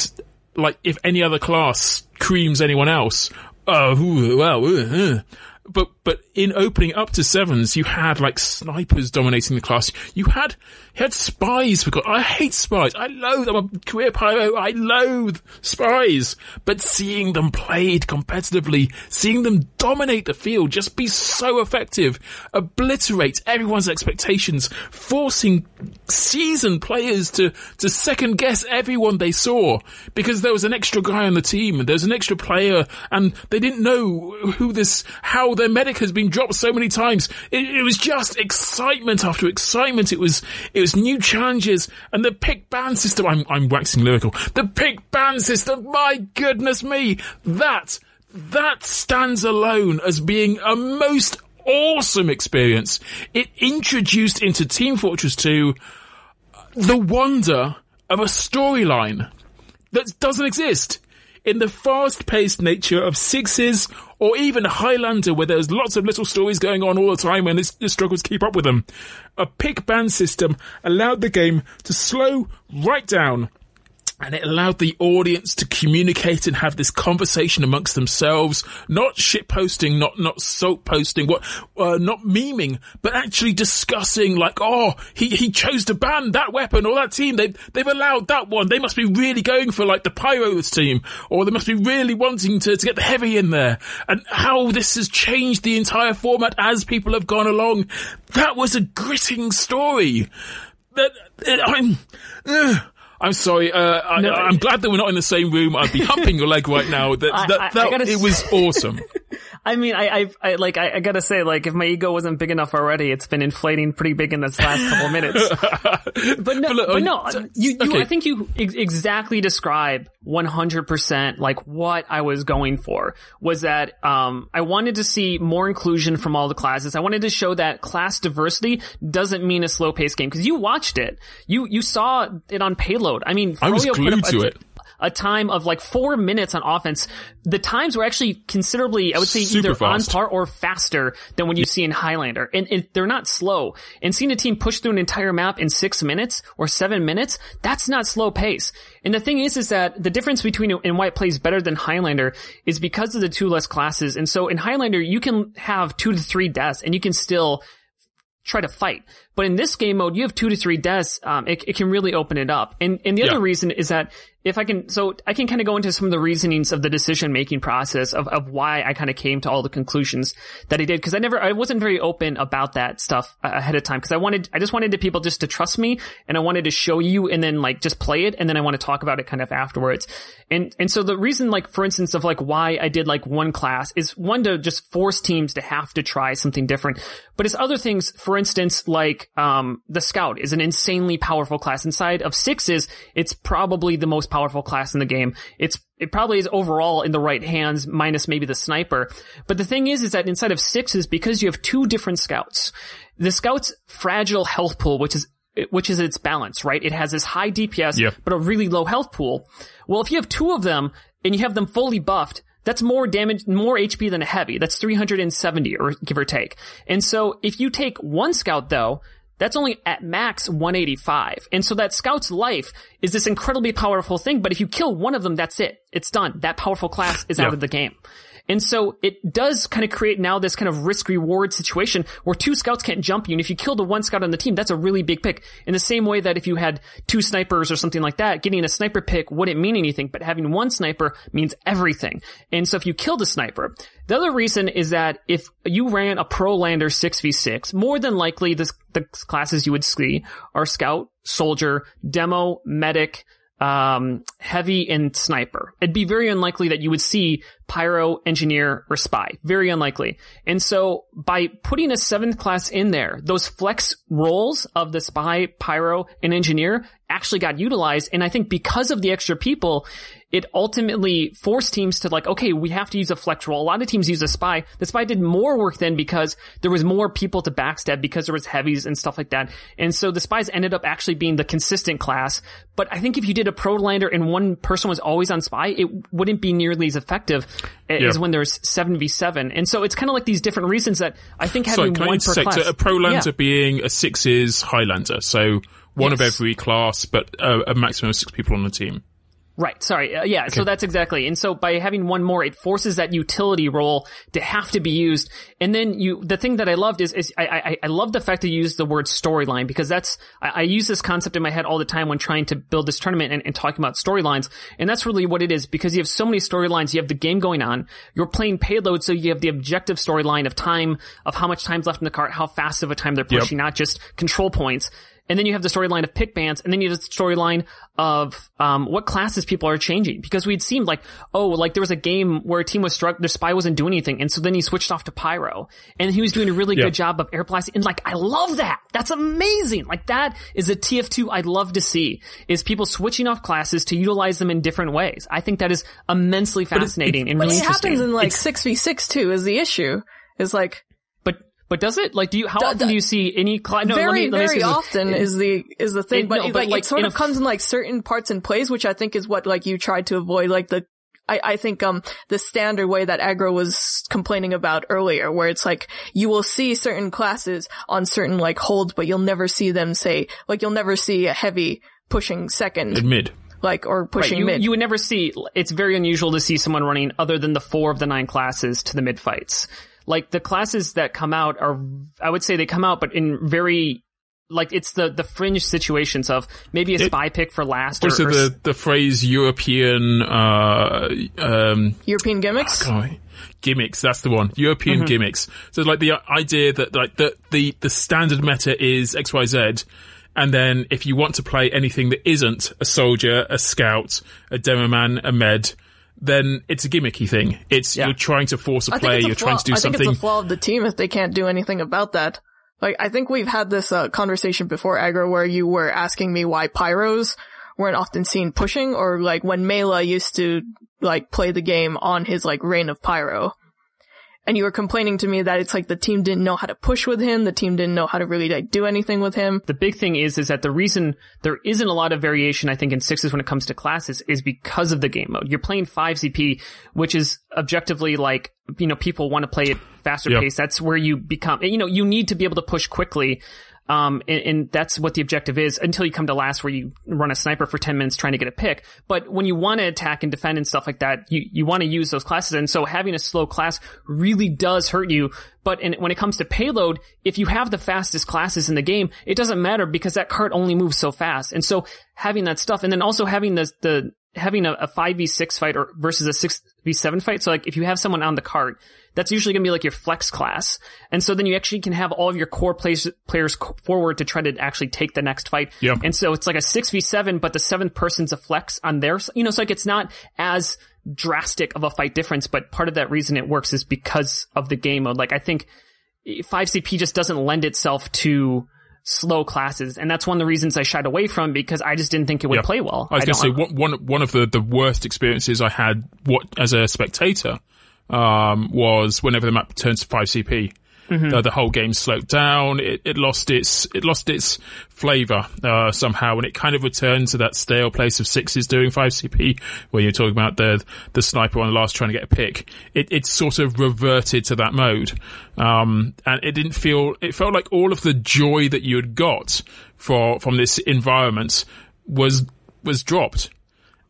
like if any other class creams anyone else, oh ooh, well. Uh, uh. But but in opening up to sevens, you had like snipers dominating the class. You had you had spies. For God, I hate spies. I loathe. I'm a career pyro. I loathe spies. But seeing them played competitively, seeing them dominate the field, just be so effective, obliterate everyone's expectations, forcing seasoned players to to second guess everyone they saw because there was an extra guy on the team and there's an extra player and they didn't know who this how their medic has been dropped so many times. It, it was just excitement after excitement. It was it was new challenges and the pick ban system. I'm I'm waxing lyrical. The pick ban system. My goodness me, that that stands alone as being a most awesome experience. It introduced into Team Fortress 2 uh, the wonder of a storyline that doesn't exist in the fast-paced nature of Sixes or even Highlander where there's lots of little stories going on all the time and it struggles to keep up with them. A pick ban system allowed the game to slow right down and it allowed the audience to communicate and have this conversation amongst themselves, not shit posting, not, not soap posting, what, uh, not memeing, but actually discussing like, oh, he, he chose to ban that weapon or that team. They've, they've allowed that one. They must be really going for like the Pyros team or they must be really wanting to, to get the heavy in there and how this has changed the entire format as people have gone along. That was a gritting story that, that I'm, I'm sorry. Uh, I, am glad that we're not in the same room. I'd be humping your leg right now. That, (laughs) that, I- I that- it was awesome. (laughs) I mean, I, I, I like, I, I gotta say, like, if my ego wasn't big enough already, it's been inflating pretty big in this last couple of minutes. (laughs) but no, But look, but I- no, you, you, okay. I think you ex- exactly describe 100% like what I was going for was that, um, I wanted to see more inclusion from all the classes. I wanted to show that class diversity doesn't mean a slow paced game. Cause you watched it. You, you saw it on payload. I mean, I was glued a to t- it. A time of like four minutes on offense. The times were actually considerably, I would say, Super either fast. on par or faster than what you see in Highlander. And, and they're not slow. And seeing a team push through an entire map in six minutes or seven minutes, that's not slow pace. And the thing is, is that the difference between and why it plays better than Highlander is because of the two less classes. And so in Highlander, you can have two to three deaths and you can still try to fight. But in this game mode, you have two to three deaths. Um, it, it can really open it up. And, and the Yeah. other reason is that if I can, so I can kind of go into some of the reasonings of the decision making process of, of why I kind of came to all the conclusions that I did. Cause I never, I wasn't very open about that stuff ahead of time. Cause I wanted, I just wanted the people just to trust me and I wanted to show you and then like just play it. And then I want to talk about it kind of afterwards. And, and so the reason, like, for instance, of like why I did like one class is one to just force teams to have to try something different. But it's other things, for instance, like, um, the scout is an insanely powerful class. Inside of sixes, it's probably the most powerful class in the game. It's, it probably is overall in the right hands, minus maybe the sniper. But the thing is, is that inside of sixes, because you have two different scouts, the scout's fragile health pool, which is which is its balance, right? It has this high DPS, Yep. but a really low health pool. Well, if you have two of them and you have them fully buffed, that's more damage, more HP than a heavy. That's 370 or give or take. And so if you take one scout though, that's only at max 185. And so that scout's life is this incredibly powerful thing, but if you kill one of them, that's it. It's done. That powerful class is out of the game. And so it does kind of create now this kind of risk reward situation where two scouts can't jump you. And if you kill the one scout on the team, that's a really big pick. In the same way that if you had two snipers or something like that, getting a sniper pick wouldn't mean anything, but having one sniper means everything. And so if you kill the sniper, the other reason is that if you ran a Prolander 6v6, more than likely this, the classes you would see are scout, soldier, demo, medic, um, heavy and sniper. It'd be very unlikely that you would see pyro, engineer, or spy. Very unlikely. And so by putting a seventh class in there, those flex roles of the spy, pyro, and engineer actually got utilized. And I think because of the extra people, it ultimately forced teams to like, okay, we have to use a flex role. A lot of teams use a spy. The spy did more work then because there was more people to backstab because there was heavies and stuff like that. And so the spies ended up actually being the consistent class. But I think if you did a Prolander and one person was always on spy, it wouldn't be nearly as effective as Yeah. when there's 7v7. And so it's kind of like these different reasons that I think Sorry, having I one per class. So a Prolander Yeah. being a sixes Highlander, so one of every class, but uh, a maximum of six people on the team. Right. Sorry. Uh, yeah. So that's exactly. And so by having one more, it forces that utility role to have to be used. And then you, the thing that I loved is, is I, I, I love the fact that you use the word storyline because that's, I, I use this concept in my head all the time when trying to build this tournament and, and talking about storylines. And that's really what it is because you have so many storylines. You have the game going on. You're playing payload. So you have the objective storyline of time, of how much time's left in the cart, how fast of a time they're Yep. pushing, not just control points. And then you have the storyline of pick bans, and then you have the storyline of um, what classes people are changing. Because we'd seemed like, oh, like there was a game where a team was struck, their spy wasn't doing anything, and so then he switched off to Pyro, and he was doing a really Yeah. good job of air blasting. And like, I love that. That's amazing. Like that is a TF2 I'd love to see. Is people switching off classes to utilize them in different ways. I think that is immensely fascinating and But really it interesting. happens in like six v six too. Is the issue? Is like but but does it? Like, do you? How D- often d- do you see any class? No, let very let me ask very you this. often is the is the thing, It- but, no, it, but, like, like, it sort of a- comes in like certain parts and plays, which I think is what like you tried to avoid, like the. I, I think um the standard way that aggro was complaining about earlier, where it's like you will see certain classes on certain like holds, but you'll never see them say like you'll never see a heavy pushing second In mid. like or pushing you, mid. you would never see. It's very unusual to see someone running other than the four of the nine classes to the mid fights. Like the classes that come out are, I would say they come out, but in very like it's the the fringe situations of maybe a spy pick for last or, Also, or the the phrase European uh, um, European gimmicks. oh, gimmicks. That's the one. European Mm-hmm. gimmicks. So like the idea that like the the the standard meta is X Y Z. And then if you want to play anything that isn't a soldier, a scout, a demo man, a med, then it's a gimmicky thing. It's Yeah. you're trying to force a think play, a you're flaw. trying to do I think something. it's a flaw of the team if they can't do anything about that. Like, I think we've had this uh, conversation before, Aggro, where you were asking me why pyros weren't often seen pushing, or like when Mela used to like play the game on his like reign of pyro. And you were complaining to me that it's like the team didn't know how to push with him, the team didn't know how to really like do anything with him. the big thing is is that the reason there isn't a lot of variation I think in sixes when it comes to classes is because of the game mode. You're playing five CP, which is objectively like you know people want to play it faster Yeah. pace. That's where you become you know you need to be able to push quickly. Um, and, and that's what the objective is until you come to last where you run a sniper for 10 minutes trying to get a pick. But when you want to attack and defend and stuff like that, you, you want to use those classes. And so having a slow class really does hurt you. But in, when it comes to payload, if you have the fastest classes in the game, it doesn't matter because that cart only moves so fast. And so having that stuff and then also having the, the, having a, a 5v6 fight or versus a 6v7 fight. So like if you have someone on the cart, that's usually going to be like your flex class. And so then you actually can have all of your core plays, players forward to try to actually take the next fight. Yeah. And so it's like a 6v7, but the seventh person's a flex on their, you know, so like it's not as drastic of a fight difference, but part of that reason it works is because of the game mode. Like I think 5CP just doesn't lend itself to slow classes. And that's one of the reasons I shied away from because I just didn't think it would Yeah. play well. I was going to say one, one one of the, the worst experiences I had what as a spectator um, was whenever the map turns to five CP. Mm-hmm. The, the whole game slowed down. It, it lost its it lost its flavor uh, somehow, and it kind of returned to that stale place of sixes doing five CP, where you're talking about the the sniper on the last trying to get a pick. It it sort of reverted to that mode, um, and it didn't feel. It felt like all of the joy that you had got for from this environment was was dropped.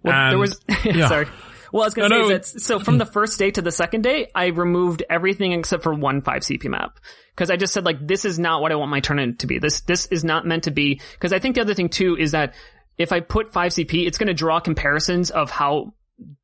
Well, there was, (laughs) yeah. sorry. Well, I was going to No, say no. that. So from the first day to the second day, I removed everything except for one five CP map because I just said like this is not what I want my tournament to be. This this is not meant to be. Because I think the other thing too is that if I put five CP, it's going to draw comparisons of how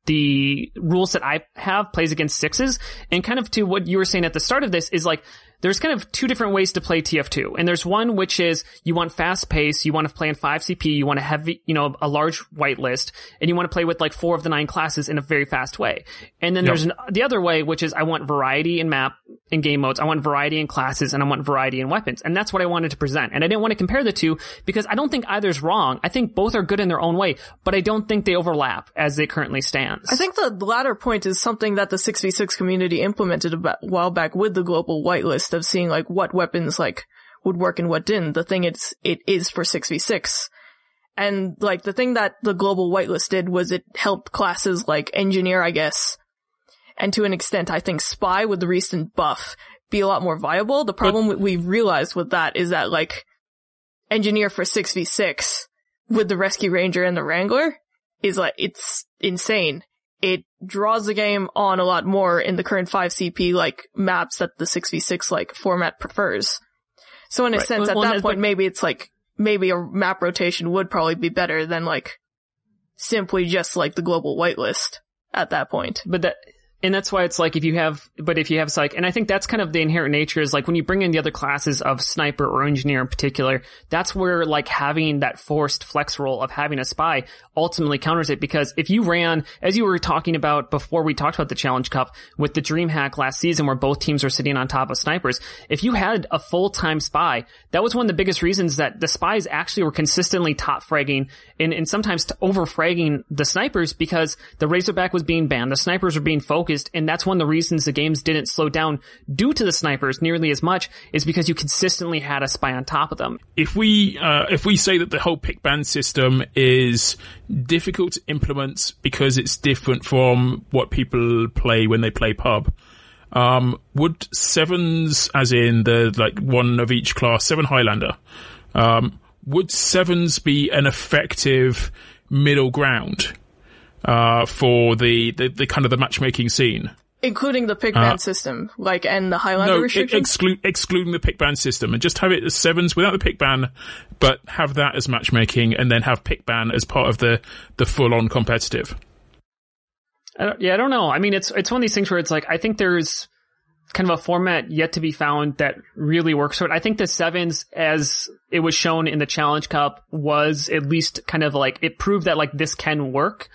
the rules that I have plays against sixes, and kind of to what you were saying at the start of this is like there's kind of two different ways to play TF2. And there's one which is you want fast pace, you want to play in 5 CP, you want a heavy, you know, a large white list, and you want to play with like four of the nine classes in a very fast way. And then there's an, the other way, which is I want variety in map, in game modes, I want variety in classes, and I want variety in weapons. And that's what I wanted to present. And I didn't want to compare the two because I don't think either's wrong. I think both are good in their own way, but I don't think they overlap as it currently stands. I think the latter point is something that the 6v6 community implemented a while back with the global whitelist of seeing like what weapons like would work and what didn't. The thing it's, it is for 6v6. And like the thing that the global whitelist did was it helped classes like engineer, I guess, and to an extent, I think spy with the recent buff be a lot more viable. The problem we- we've realized with that is that like engineer for 6v6 with the rescue ranger and the wrangler is like, it's insane. It draws the game on a lot more in the current 5CP like maps that the 6v6 like format prefers. So in a sense, Well, at well, that that's- point, maybe it's like, maybe a map rotation would probably be better than like simply just like the global whitelist at that point. but that and that's why it's like if you have but if you have psych and i think that's kind of the inherent nature is like when you bring in the other classes of sniper or engineer in particular that's where like having that forced flex role of having a spy ultimately counters it. Because if you ran as you were talking about before we talked about the challenge cup with the DreamHack last season where both teams were sitting on top of snipers if you had a full-time spy that was one of the biggest reasons that the spies actually were consistently top fragging and, and sometimes over fragging the snipers because the razorback was being banned the snipers were being focused and that's one of the reasons the games didn't slow down due to the snipers nearly as much is because you consistently had a spy on top of them. If we uh, if we say that the whole pick ban system is difficult to implement because it's different from what people play when they play pub, um, would sevens, as in the like one of each class, seven Highlander, um, would sevens be an effective middle ground uh, for the, the, the kind of the matchmaking scene. Including the pick ban system, like, and the Highlander No, restriction. exclude, excluding the pick ban system, and just have it as sevens without the pick ban, but have that as matchmaking, and then have pick ban as part of the the full on competitive. I yeah, I don't know. I mean, it's it's one of these things where it's like I think there's kind of a format yet to be found that really works for it. I think the sevens, as it was shown in the Challenge Cup, was at least kind of like it proved that like this can work.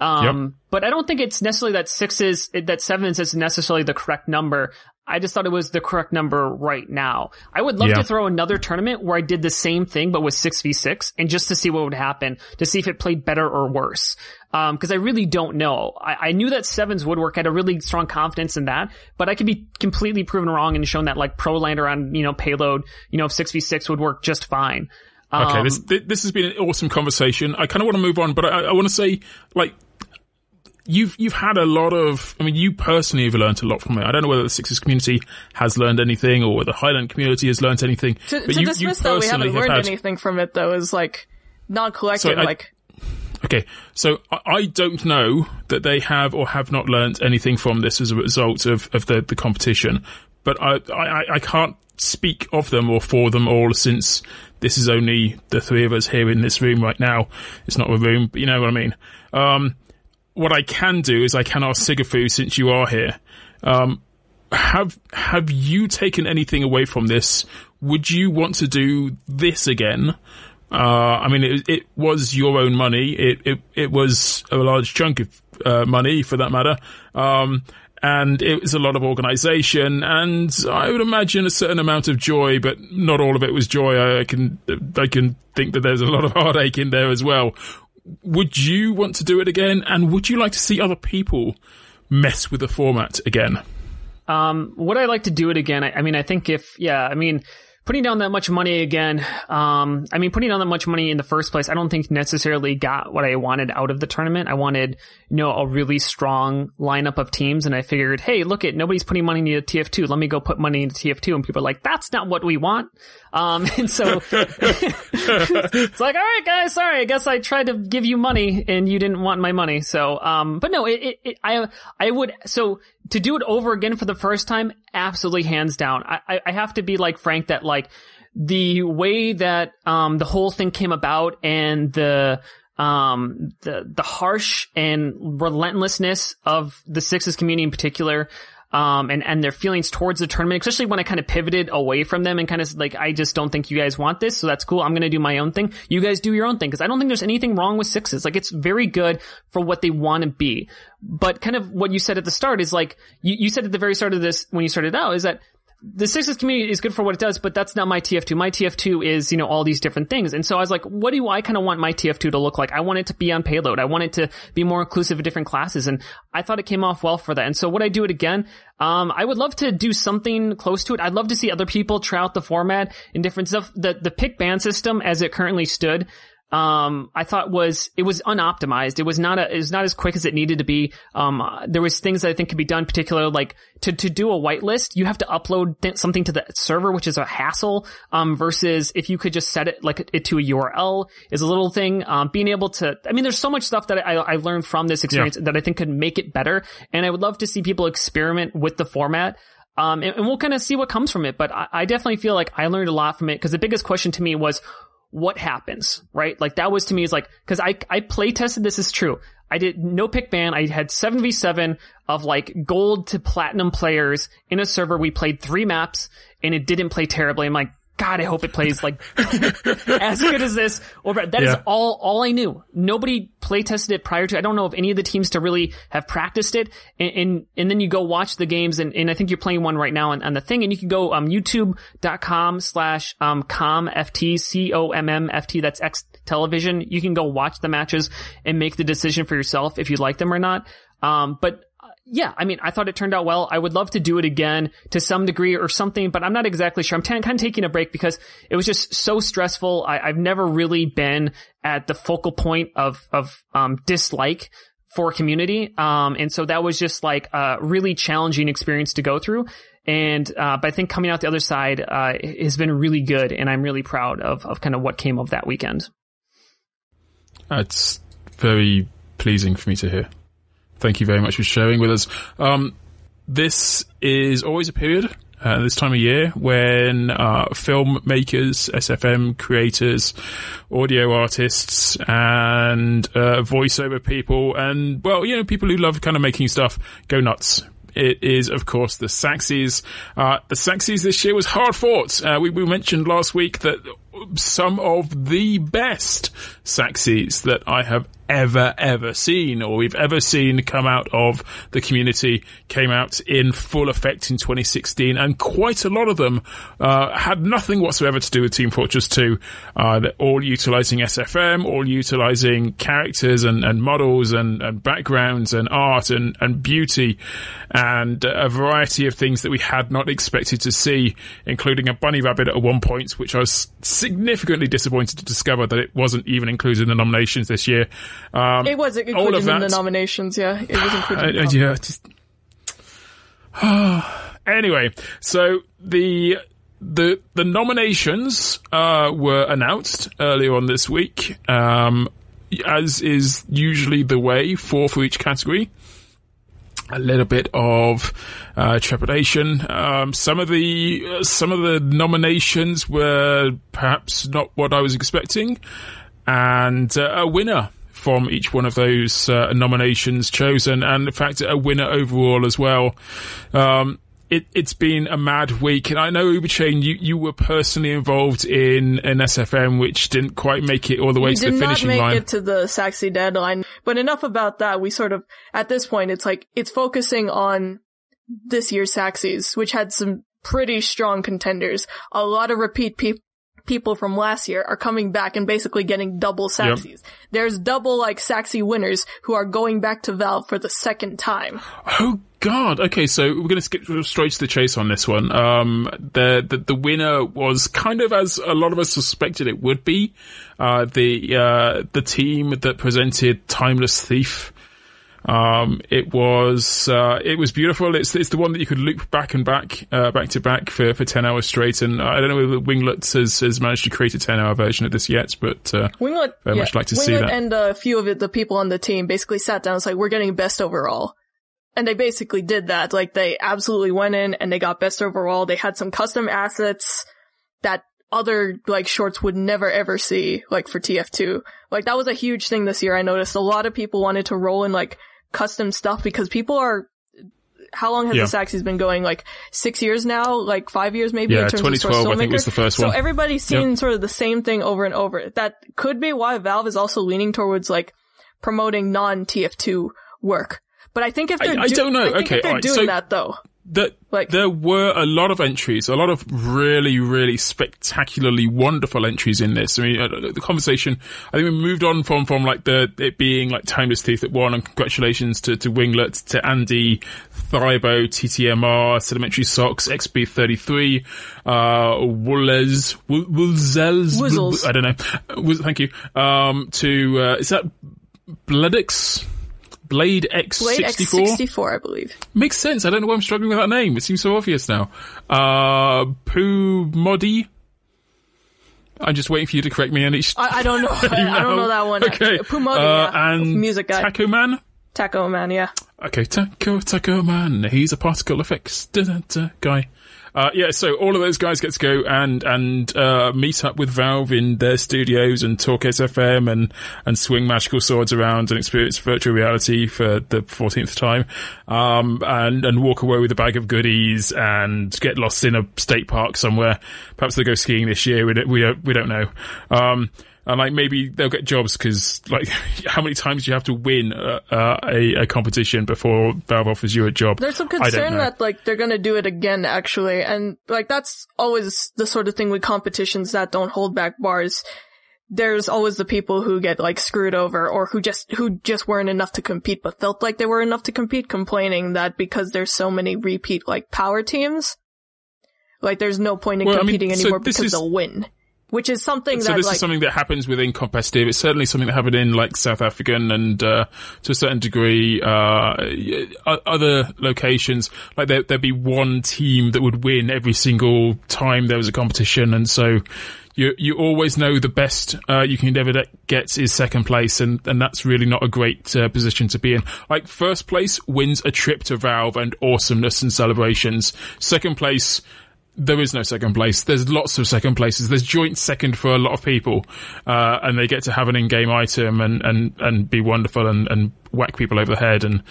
Um, but I don't think it's necessarily that sixes, that sevens is necessarily the correct number. I just thought it was the correct number right now. I would love Yeah. to throw another tournament where I did the same thing, but with 6v6 and just to see what would happen, to see if it played better or worse. Um, cause I really don't know. I, I knew that sevens would work. I had a really strong confidence in that, but I could be completely proven wrong and shown that like Prolander on, you know, payload, you know, 6v6 would work just fine. Okay, Um, this this has been an awesome conversation. I kind of want to move on, but I, I want to say, like, you've you've had a lot of. I mean, you personally have learned a lot from it. I don't know whether the Sixers community has learned anything, or whether the Highland community has learned anything. to but to you, dismiss you that we haven't have learned had- anything from it though is like non-collective. Sorry, I- like Okay, so I, don't know that they have or have not learnt anything from this as a result of, of the, the competition, but I, I, I can't speak of them or for them all since this is only the three of us here in this room right now. It's not a room, but you know what I mean. Um, what I can do is I can ask Sigafoo since you are here. Um, have have you taken anything away from this? Would you want to do this again? Uh, I mean, it, it was your own money. It, it, it was a large chunk of, uh, money for that matter. Um, and it was a lot of organization and I would imagine a certain amount of joy, but not all of it was joy. I, can, I can think that there's a lot of (laughs) heartache in there as well. Would you want to do it again? And would you like to see other people mess with the format again? Um, would I like to do it again? I, I mean, I think if, yeah, I mean, putting down that much money again, um, I mean, putting down that much money in the first place, I don't think necessarily got what I wanted out of the tournament. I wanted, you know, a really strong lineup of teams. And I figured, hey, look at nobody's putting money into TF2. Let me go put money into TF2. And people are like, that's not what we want. Um, (laughs) and so (laughs) it's like, all right, guys, sorry. I guess I tried to give you money and you didn't want my money. So, um, but no, it, it, it I, I would, so to do it over again for the first time, absolutely hands down. I, I, have to be like Frank that like the way that, um, the whole thing came about and the, um, the, the harsh and relentlessness of the Sixes community in particular, um, and, and their feelings towards the tournament, especially when I kind of pivoted away from them and kind of like, I just don't think you guys want this. So that's cool. I'm going to do my own thing. You guys do your own thing. Cause I don't think there's anything wrong with sixes. Like it's very good for what they want to be. But kind of what you said at the start is like, you, you said at the very start of this, when you started out, is that the Sixes community is good for what it does, but that's not my TF2. My TF2 is, you know, all these different things. And so I was like, what do I kind of want my TF2 to look like? I want it to be on payload. I want it to be more inclusive of different classes. And I thought it came off well for that. And so would I do it again? Um, I would love to do something close to it. I'd love to see other people try out the format and different stuff. The, the pick ban system as it currently stood, um, I thought was, it was unoptimized. It was not a, it was not as quick as it needed to be. Um, uh, there was things that I think could be done, particularly like to, to do a whitelist, you have to upload th- something to the server, which is a hassle. Um, versus if you could just set it like it to a URL is a little thing. Um, being able to, I mean, there's so much stuff that I, I learned from this experience that I think could make it better. And I would love to see people experiment with the format. Um, and, and we'll kind of see what comes from it. But I, I definitely feel like I learned a lot from it because the biggest question to me was, what happens, right? Like that was to me is like, cause I, I play tested this is true. I did no pick ban. I had 7v7 of like gold to platinum players in a server. We played three maps and it didn't play terribly. I'm like, God, I hope it plays like (laughs) as good as this. Or that is Yeah. all all I knew. Nobody play tested it prior to. I don't know if any of the teams to really have practiced it. And and, and then you go watch the games, and, and I think you're playing one right now on, on the thing. And you can go um YouTube.com slash um comft c o m m f t. That's X television. You can go watch the matches and make the decision for yourself if you like them or not. Um, but yeah, I mean, I thought it turned out well. I would love to do it again to some degree or something, but I'm not exactly sure. I'm t- kind of taking a break because it was just so stressful. I- I've never really been at the focal point of, of, um, dislike for community. Um, and so that was just like a really challenging experience to go through. And, uh, but I think coming out the other side, uh, has been really good. And I'm really proud of, of kind of what came of that weekend. That's very pleasing for me to hear. Thank you very much for sharing with us. Um, this is always a period uh, this time of year when uh, filmmakers, SFM creators, audio artists, and uh, voiceover people, and well, you know, people who love kind of making stuff go nuts. It is, of course, the Saxxies. Uh, the Saxxies this year was hard fought. Uh, we, we mentioned last week that some of the best Saxxies that I have ever, ever seen or we've ever seen come out of the community came out in full effect in 2016 and quite a lot of them, uh, had nothing whatsoever to do with Team Fortress 2. Uh, all utilizing SFM, all utilizing characters and, and models and, and backgrounds and art and, and beauty and a variety of things that we had not expected to see, including a bunny rabbit at one point, which I was significantly disappointed to discover that it wasn't even included in the nominations this year. Um, It was included in the nominations, yeah. It was (sighs) included. uh, yeah, just... (sighs) anyway, so the the the nominations uh, were announced earlier on this week, um, as is usually the way, four for each category. A little bit of uh, trepidation. Um, some of the uh, some of the nominations were perhaps not what I was expecting, and uh, a winner from each one of those uh, nominations chosen, and in fact, a winner overall as well. Um, it, has been a mad week, and I know Uberchain, you, you were personally involved in an SFM which didn't quite make it all the way we to the finishing line. did not make it to the Saxxy deadline, but enough about that. We sort of, at this point, it's like, it's focusing on this year's Saxxies, which had some pretty strong contenders. A lot of repeat people people from last year are coming back and basically getting double Saxxies. Yep. There's double like Saxxy winners who are going back to Valve for the second time. Oh God. Okay, so we're going to skip straight to the chase on this one. Um, the, the, the winner was kind of as a lot of us suspected it would be. Uh, the uh, the team that presented Timeless Thief. Um, it was uh, it was beautiful. It's it's the one that you could loop back and back uh, back to back for, for ten hours straight. And I don't know whether Winglet has, has managed to create a ten hour version of this yet, but uh, Winglet very yeah, much like to Winglet see that. And a few of it, the people on the team basically sat down. and like we're getting best overall. And they basically did that. Like they absolutely went in and they got best overall. They had some custom assets that other like shorts would never ever see, like for TF2. Like that was a huge thing this year. I noticed a lot of people wanted to roll in like custom stuff because people are how long has Yeah. the Saxxies been going? Like six years now? Like five years maybe Yeah, in terms of 2012 source I think was the first one. so everybody's seen sort of the same thing over and over. That could be why Valve is also leaning towards like promoting non TF2 work. But I think if they're I do- don't know. I Okay, if they're alright, doing so- that though. That Like- there were a lot of entries, a lot of really, really spectacularly wonderful entries in this. I mean, uh, the conversation. I think we moved on from from like the it being like Timeless Thief at one, and congratulations to to Winglet, to Andy, Thribo, TTMR, Sedimentary Socks, XB33, uh, Woolez, Woolzels. I don't know. Uh, Thank you. Um, to uh, is that Bledix? Blade X64? Blade X64, I believe. Makes sense. I don't know why I'm struggling with that name. It seems so obvious now. Uh, Poo Moddy. I'm just waiting for you to correct me on each. I, I don't know. (laughs) I, I don't know that one. Okay. Pumodi, uh, yeah. and music guy. Taco Man. Taco Man, yeah. Okay, Taco Taco Man. He's a particle effects guy. Uh, yeah, so all of those guys get to go and and uh, meet up with Valve in their studios and talk SFM and and swing magical swords around and experience virtual reality for the fourteenth time, um, and and walk away with a bag of goodies and get lost in a state park somewhere. Perhaps they go skiing this year. We don't we don't, we don't know. Um, and like maybe they'll get jobs because like (laughs) how many times do you have to win uh, uh, a, a competition before Valve offers you a job? There's some concern that like they're gonna do it again, actually, and like that's always the sort of thing with competitions that don't hold back bars. There's always the people who get like screwed over or who just who just weren't enough to compete but felt like they were enough to compete, complaining that because there's so many repeat like power teams, like there's no point in Well, I mean, competing so anymore because is- they'll win. Which is something So that this like is something that happens within competitive. It's certainly something that happened in like South African and uh, to a certain degree uh, other locations. Like there, there'd be one team that would win every single time there was a competition, and so you you always know the best uh, you can ever get is second place, and and that's really not a great uh, position to be in. Like first place wins a trip to Valve and awesomeness and celebrations. Second place there is no second place. There's lots of second places. There's joint second for a lot of people, uh, and they get to have an in-game item and, and, and be wonderful and, and whack people over the head and,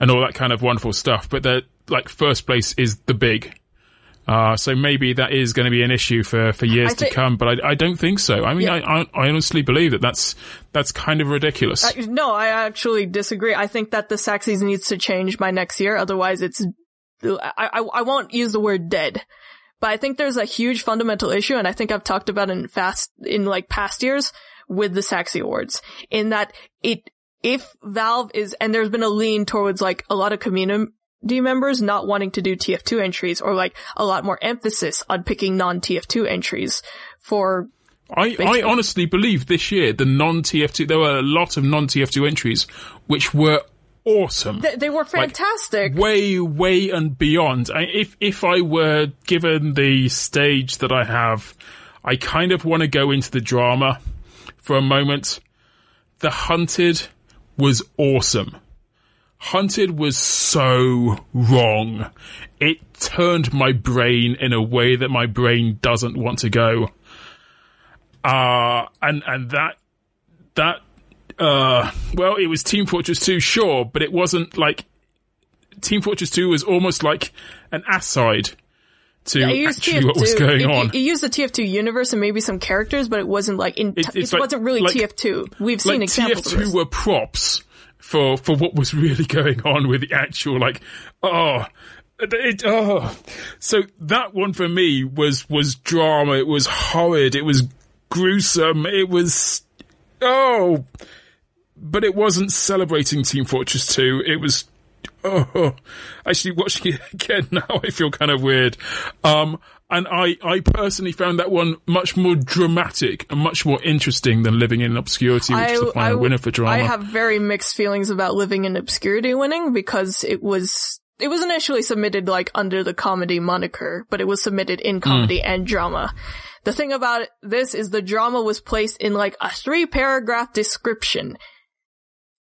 and all that kind of wonderful stuff. But the like first place is the big. Uh, so maybe that is going to be an issue for, for years to come, but I, I don't think so. I mean, Yeah. I, I, I honestly believe that that's, that's kind of ridiculous. I- no, I actually disagree. I think that the Saxxies needs to change by next year. Otherwise, it's I, I I won't use the word dead, but I think there's a huge fundamental issue, and I think I've talked about it in fast in like past years with the Saxxy Awards, in that it if Valve is and there's been a lean towards like a lot of community members not wanting to do TF2 entries or like a lot more emphasis on picking non TF2 entries for I, I honestly believe this year the non TF2 there were a lot of non TF2 entries which were awesome. they, they were fantastic. way, way and beyond. I, if if I were given the stage that I have, I kind of want to go into the drama for a moment. The Hunted was awesome. Hunted was so wrong. It turned my brain in a way that my brain doesn't want to go. Uh, and, and that, that, uh, well, it was Team Fortress 2, sure, but it wasn't like, Team Fortress 2 was almost like an aside to used actually what was TF2 going it, on. It, it used the TF2 universe and maybe some characters, but it wasn't like in. It- It, like- wasn't really like- TF2. We've seen like examples of TF2 were props for for what was really (laughs) going on with the actual like oh it, oh so that one for me was was drama it was horrid it was gruesome it was oh but it wasn't celebrating Team Fortress 2 it was oh (laughs) actually watching it (laughs) again now I feel kind of weird um and I, I personally found that one much more dramatic and much more interesting than Living in Obscurity, which is the final winner for drama. I have very mixed feelings about living in obscurity winning because it was it was initially submitted like under the comedy moniker, but it was submitted in comedy Hmm. and drama. The thing about this is the drama was placed in like a three paragraph description.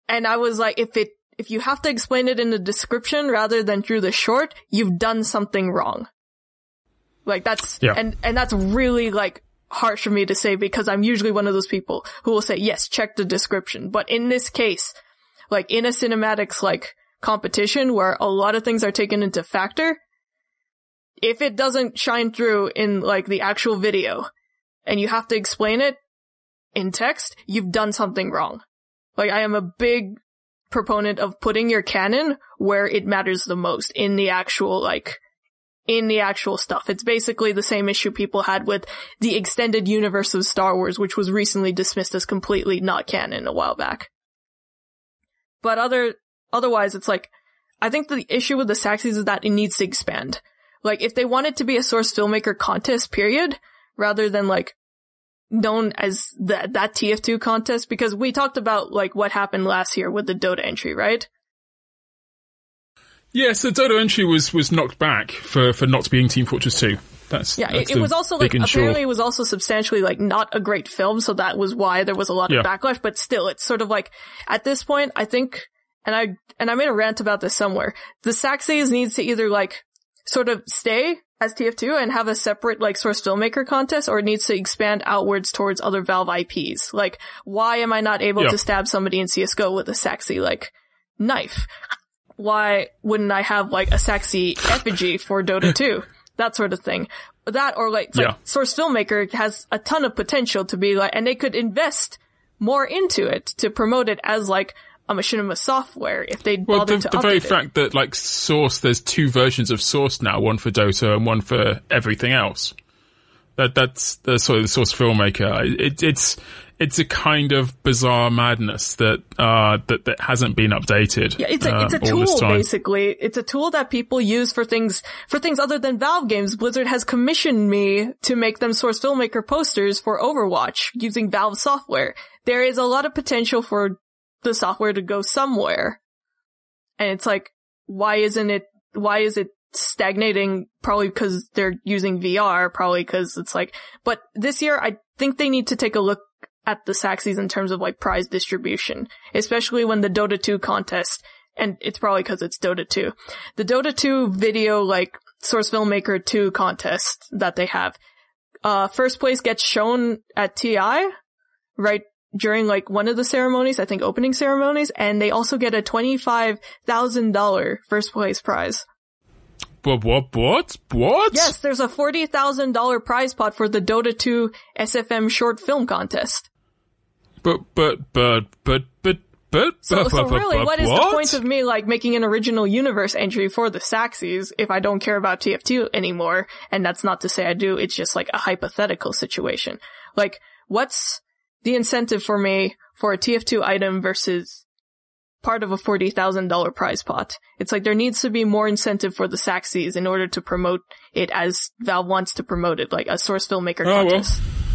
And I was like, if it, if you have to explain it in the description rather than through the short, you've done something wrong. Like that's, Yeah. and, and that's really like harsh for me to say because I'm usually one of those people who will say, yes, check the description. But in this case, like in a cinematics like competition where a lot of things are taken into factor, if it doesn't shine through in like the actual video and you have to explain it in text, you've done something wrong. Like I am a big proponent of putting your canon where it matters the most in the actual like in the actual stuff. It's basically the same issue people had with the extended universe of Star Wars, which was recently dismissed as completely not canon a while back. But other, otherwise it's like, I think the issue with the Saxxies is that it needs to expand. Like, if they want it to be a source filmmaker contest, period, rather than like, known as that, that TF2 contest, because we talked about like what happened last year with the Dota entry, right? Yes, the Dota entry was, was knocked back for, for not being Team Fortress 2. That's Yeah, that's it, it was also like apparently it was also substantially like not a great film, so that was why there was a lot of Yeah. backlash. But still, it's sort of like at this point, I think, and I and I made a rant about this somewhere. The Saxxies needs to either like sort of stay as TF2 and have a separate like source filmmaker contest, or it needs to expand outwards towards other Valve IPs. Like, why am I not able Yeah. to stab somebody in CS:GO with a sexy like knife? Why wouldn't I have like a sexy effigy for Dota 2? (laughs) That sort of thing. That or like, it's like Source Filmmaker has a ton of potential to be like, and they could invest more into it to promote it as like a machinima software if they'd Well, bother the, to the very it. fact that like Source, there's two versions of Source now, one for Dota and one for everything else. That that's the sort of the Source filmmaker. It, it's it's a kind of bizarre madness that uh, that that hasn't been updated. Yeah, it's a it's a uh, tool basically. It's a tool that people use for things for things other than Valve games. Blizzard has commissioned me to make them source filmmaker posters for Overwatch using Valve software. There is a lot of potential for the software to go somewhere. And it's like, why isn't it, why is it stagnating? Probably because they're using VR, probably because it's like, but this year I think they need to take a look at the Saxxies in terms of like prize distribution, especially when the Dota 2 contest, and it's probably because it's Dota 2. The Dota 2 video like Source Filmmaker 2 contest that they have, uh, first place gets shown at TI, right during like one of the ceremonies, I think opening ceremonies, and they also get a $25,000 first place prize. What? What? What? What? Yes, there's a $40,000 prize pot for the Dota 2 SFM short film contest. But but but but but but So, but, so but, really, but, what is what? the point of me like making an original universe entry for the Saxies if I don't care about TF2 anymore? And that's not to say I do, it's just like a hypothetical situation. Like, what's the incentive for me for a TF2 item versus part of a $40,000 prize pot? It's like there needs to be more incentive for the Saxxies in order to promote it as Valve wants to promote it, like a source filmmaker Oh, contest. Well,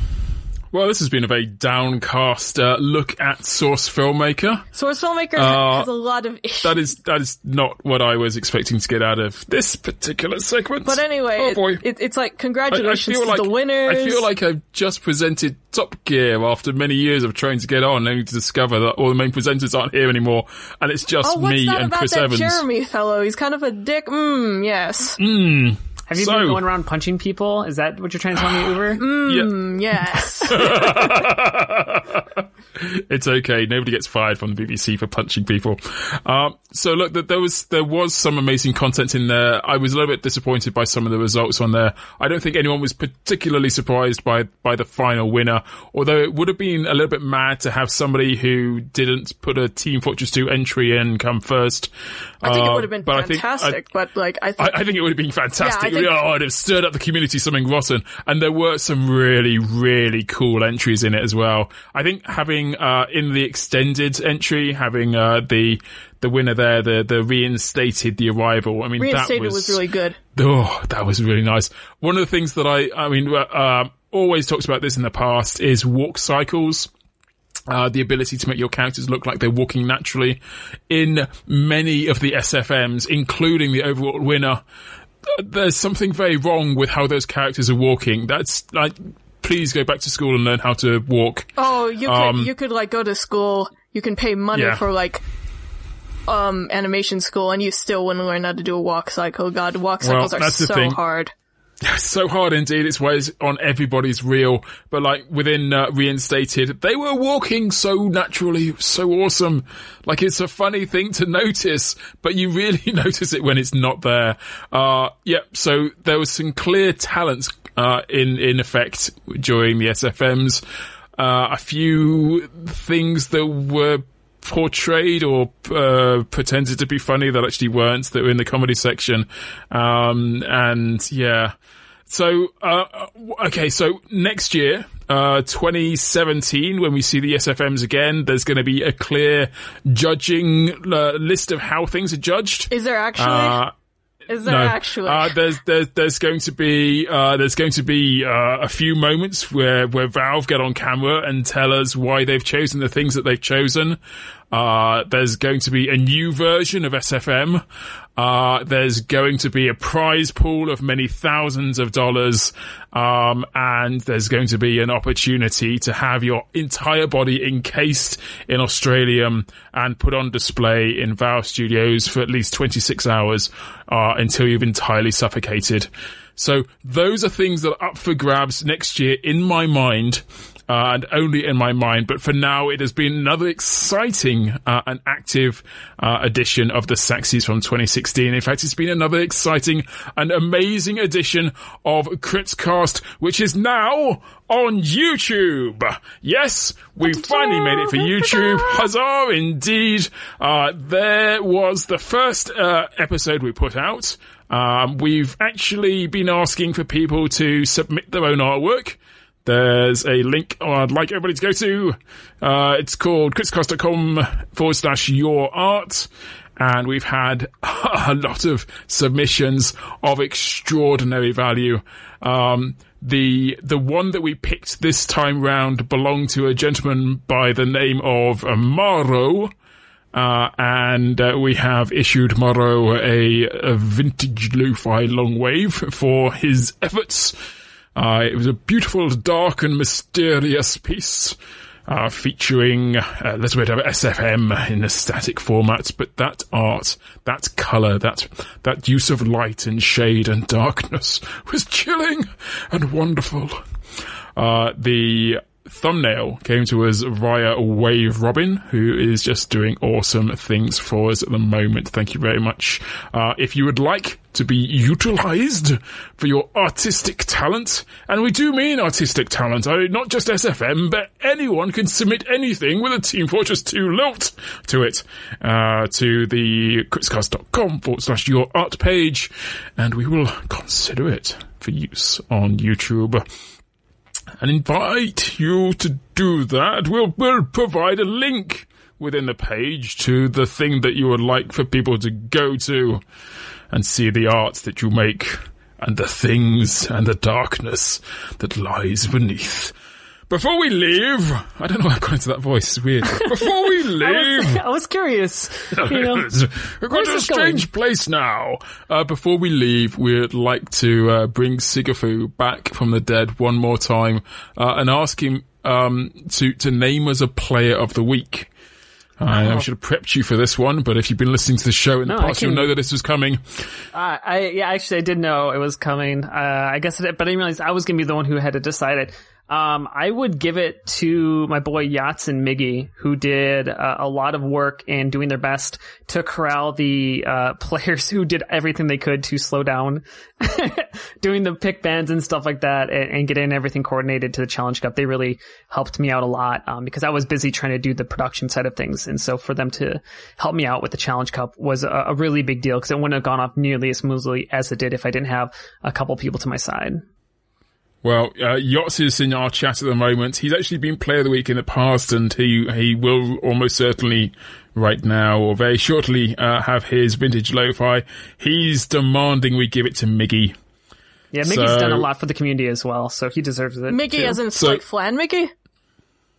this has been a very downcast uh, look at Source Filmmaker. Source filmmaker Uh, has a lot of issues. That is that is not what I was expecting to get out of this particular segment. But anyway, oh boy. it, it's like I, I congratulations feel to like the winners. I feel like I've just presented Top Gear after many years of trying to get on, only to discover that all the main presenters aren't here anymore, and it's just oh, me and about Chris that Evans. Jeremy fellow? He's kind of a dick. Mm, yes. Mm, Have you So- been going around punching people? Is that what you're trying to tell me, (sighs) Uber? yeah. Mm, yes. (laughs) (laughs) it's okay. Nobody gets fired from the BBC for punching people. Um, so look, there was there was some amazing content in there. I was a little bit disappointed by some of the results on there. I don't think anyone was particularly surprised by by the final winner. Although it would have been a little bit mad to have somebody who didn't put a Team Fortress 2 entry in come first. I think it Uh, would have been but I think- fantastic, I- but like, I I, think, I think it would have been fantastic. Yeah, I think- oh, it'd have stirred up the community something rotten. And there were some really, really cool entries in it as well. I think having, uh, in the extended entry, having, uh, the, the winner there, the, the reinstated the arrival. I mean, reinstated that was, really good. Oh, that was really nice. One of the things that I, I mean, uh, um, always talked about this in the past is walk cycles. Uh, the ability to make your characters look like they're walking naturally. In many of the SFMs, including the overall winner, there's something very wrong with how those characters are walking. That's like, please go back to school and learn how to walk. Oh, you could, Um, you could like go to school, you can pay money Yeah. for like, um, animation school and you still wouldn't learn how to do a walk cycle. God, walk Well, cycles are so thing. hard. (laughs) so hard indeed. It's ways on everybody's reel, but like within uh, reinstated, they were walking so naturally, so awesome. Like it's a funny thing to notice, but you really (laughs) notice it when it's not there. Uh, yep. So there was some clear talents uh, in in effect during the SFMs. Uh, a few things that were portrayed or uh, pretended to be funny that actually weren't that were in the comedy section. Um and yeah. So uh okay so next year uh 2017 when we see the sfms again there's going to be a clear judging uh, list of how things are judged. Is there actually? Is there no. actually? Uh, there's there's there's going to be uh, there's going to be uh, a few moments where where Valve get on camera and tell us why they've chosen the things that they've chosen. Uh, there's going to be a new version of SFM. Uh, there's going to be a prize pool of many thousands of dollars. Um, and there's going to be an opportunity to have your entire body encased in Australium and put on display in Valve Studios for at least 26 hours, uh, until you've entirely suffocated. So those are things that are up for grabs next year in my mind. Uh, and only in my mind, but for now, it has been another exciting uh, and active uh, edition of the Saxxies from 2016. In fact, it's been another exciting and amazing edition of KritzKast, which is now on YouTube. Yes, we finally made it for YouTube. Huzzah, indeed. Uh, there was the first uh, episode we put out. Um, we've actually been asking for people to submit their own artwork. There's a link I'd like everybody to go to. Uh, it's called kritzkast.com forward slash your art. And we've had (laughs) a lot of submissions of extraordinary value. Um, the the one that we picked this time round belonged to a gentleman by the name of Maro. Uh, and uh, we have issued Maro a, a vintage lo-fi long wave for his efforts. Uh, it was a beautiful, dark and mysterious piece. Uh, featuring a little bit of SFM in a static format, but that art, that colour, that that use of light and shade and (laughs) darkness was chilling and wonderful. Uh, the thumbnail came to us via WaveRobin, who is just doing awesome things for us at the moment. Thank you very much. Uh, if you would like to be utilized for your artistic talent, and we do mean artistic talent, I mean, not just SFM, but anyone can submit anything with a Team Fortress 2 lilt to it, uh, to the kritzkast.com forward slash your art page, and we will consider it for use on YouTube and invite you to do that. We'll, we'll provide a link within the page to the thing that you would like for people to go to and see the art that you make and the things and the darkness that lies beneath. Before we leave, I don't know why I got into that voice. It's weird. (laughs) Before we leave, (laughs) I was curious. (laughs) You know, we're going to a strange going? place now. Uh, before we leave, we'd like to uh, bring Sigafoo back from the dead one more time uh, and ask him um, to to name us a player of the week. I oh. should have prepped you for this one, but if you've been listening to the show in the no, past, you'll know that this was coming. Uh, I yeah, actually, I did know it was coming. Uh, I guess, it, but I didn't realize I was going to be the one who had to decide it. Um, I would give it to my boy Yachts and Miggy, who did uh, a lot of work in doing their best to corral the uh, (laughs) players who did everything they could to slow down, (laughs) doing the pick bans and stuff like that, and, and, getting everything coordinated to the Challenge Cup. They really helped me out a lot um, because I was busy trying to do the production side of things, and so for them to help me out with the Challenge Cup was a, a really big deal because it wouldn't have gone off nearly as smoothly as it did if I didn't have a couple people to my side. Well, uh, Yachts is in our chat at the moment. He's actually been Player of the Week in the past, and he he will almost certainly right now or very shortly uh, have his vintage lo-fi. He's demanding we give it to Miggy. Yeah, Miggy's so, done a lot for the community as well, so he deserves it. Miggy, too. as in so, like Flan Miggy.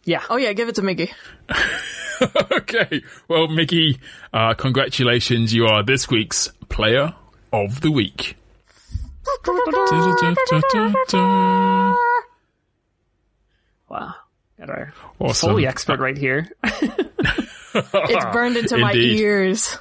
Yeah. Oh yeah, give it to Miggy. (laughs) okay. Well, Miggy, uh, congratulations. You are this week's Player of the Week. Wow. Got our awesome. Foley expert right here. (laughs) it's burned into my ears.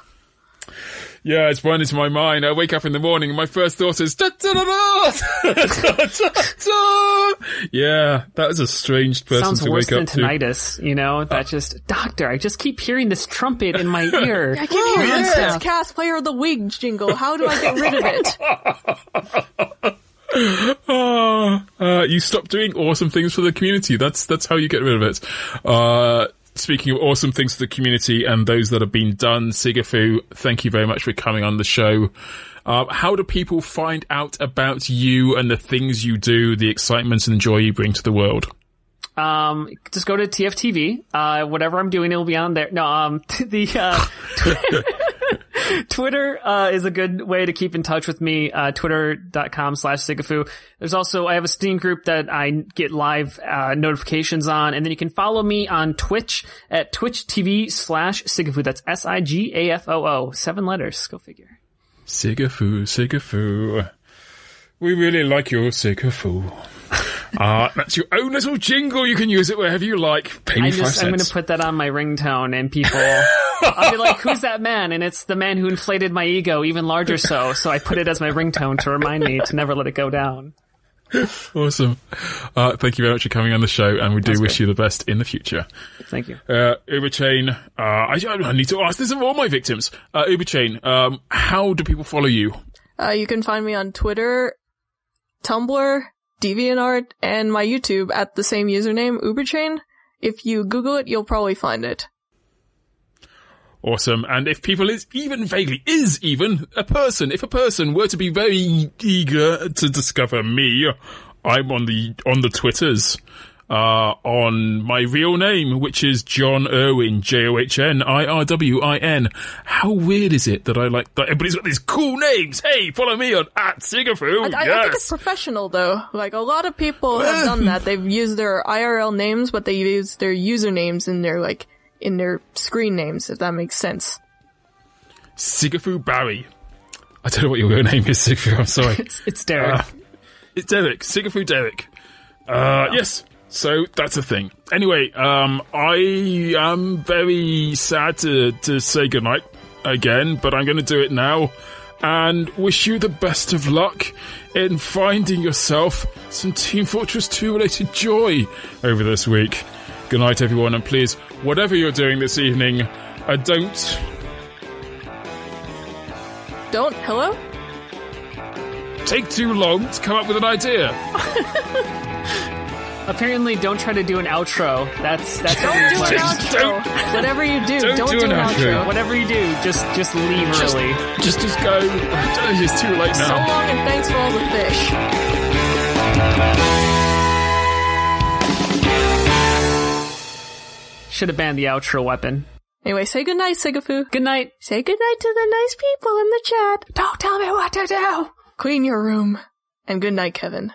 Yeah, it's burned into my mind. I wake up in the morning and my first thought is da, da, da, (laughs) Yeah, that was a strange person Sounds to worse wake than tinnitus, you know? That just, doctor, I just keep hearing this trumpet in my (laughs) ear. I keep hearing this cast player of the week jingle. How do I get rid of it? (laughs) uh, you stop doing awesome things for the community. That's that's how you get rid of it. Uh, speaking of awesome things for the community and those that have been done, Sigafoo, thank you very much for coming on the show. Uh, how do people find out about you and the things you do, the excitement and joy you bring to the world? Um, just go to TFTV. Uh, whatever I'm doing, it'll be on there. No, um, (laughs) the, uh, (laughs) (laughs) (laughs) Twitter uh, is a good way to keep in touch with me. Uh, Twitter.com slash Sigafoo. There's also, I have a Steam group that I get live uh, notifications on. And then you can follow me on Twitch at Twitch TV slash Sigafoo. That's S-I-G-A-F-O-O. Seven letters. Go figure. Sigafoo, Sigafoo. We really like your Sigafoo. (laughs) Uh, that's your own little jingle. You can use it wherever you like. Pay me I just, I'm going to put that on my ringtone and people, (laughs) I'll be like, who's that man? And it's the man who inflated my ego even larger so. So I put it as my ringtone to remind me to never let it go down. awesome. Uh, thank you very much for coming on the show, and we do That's wish great. you the best in the future. Thank you. Uh, Uberchain, uh, I, I, need to ask this of all my victims. Uh, Uberchain, um, how do people follow you? Uh, you can find me on Twitter, Tumblr, DeviantArt, and my YouTube at the same username, Uberchain. If you Google it, you'll probably find it. Awesome. And if people is even vaguely, is even a person, if a person were to be very eager to discover me I'm on the on the Twitters. Uh, on my real name, which is John Irwin, J O H N I R W I N. How weird is it that I like that everybody's got these cool names? Hey, follow me on at Sigafoo. I, I yes. think it's professional though. Like a lot of people have (laughs) done that. They've used their IRL names, but they use their usernames in their like in their screen names. If that makes sense. Sigafoo Barry. I don't know what your real name is, Sigafoo. I'm sorry. (laughs) It's, it's Derek. Uh, it's Derek. Sigafoo Derek. Uh, yes. So that's a thing. Anyway, um, I am very sad to, to say goodnight again, but I'm going to do it now and wish you the best of luck in finding yourself some Team Fortress 2 related joy over this week. Good night, everyone, and please, whatever you're doing this evening, uh, don't Don't hello. take too long to come up with an idea. (laughs) Apparently, don't try to do an outro. That's that's what Don't we've do an outro. Don't- Whatever you do, don't don't, do do, an an outro. outro. Whatever you do, just just leave Just- early. Just, just go. It's too late now. So long and thanks for all the fish. Should have banned the outro weapon. Anyway, say goodnight, Sigafoo. Good night. Say goodnight to the nice people in the chat. Don't tell me what to do. Clean your room. And good night, Kevin.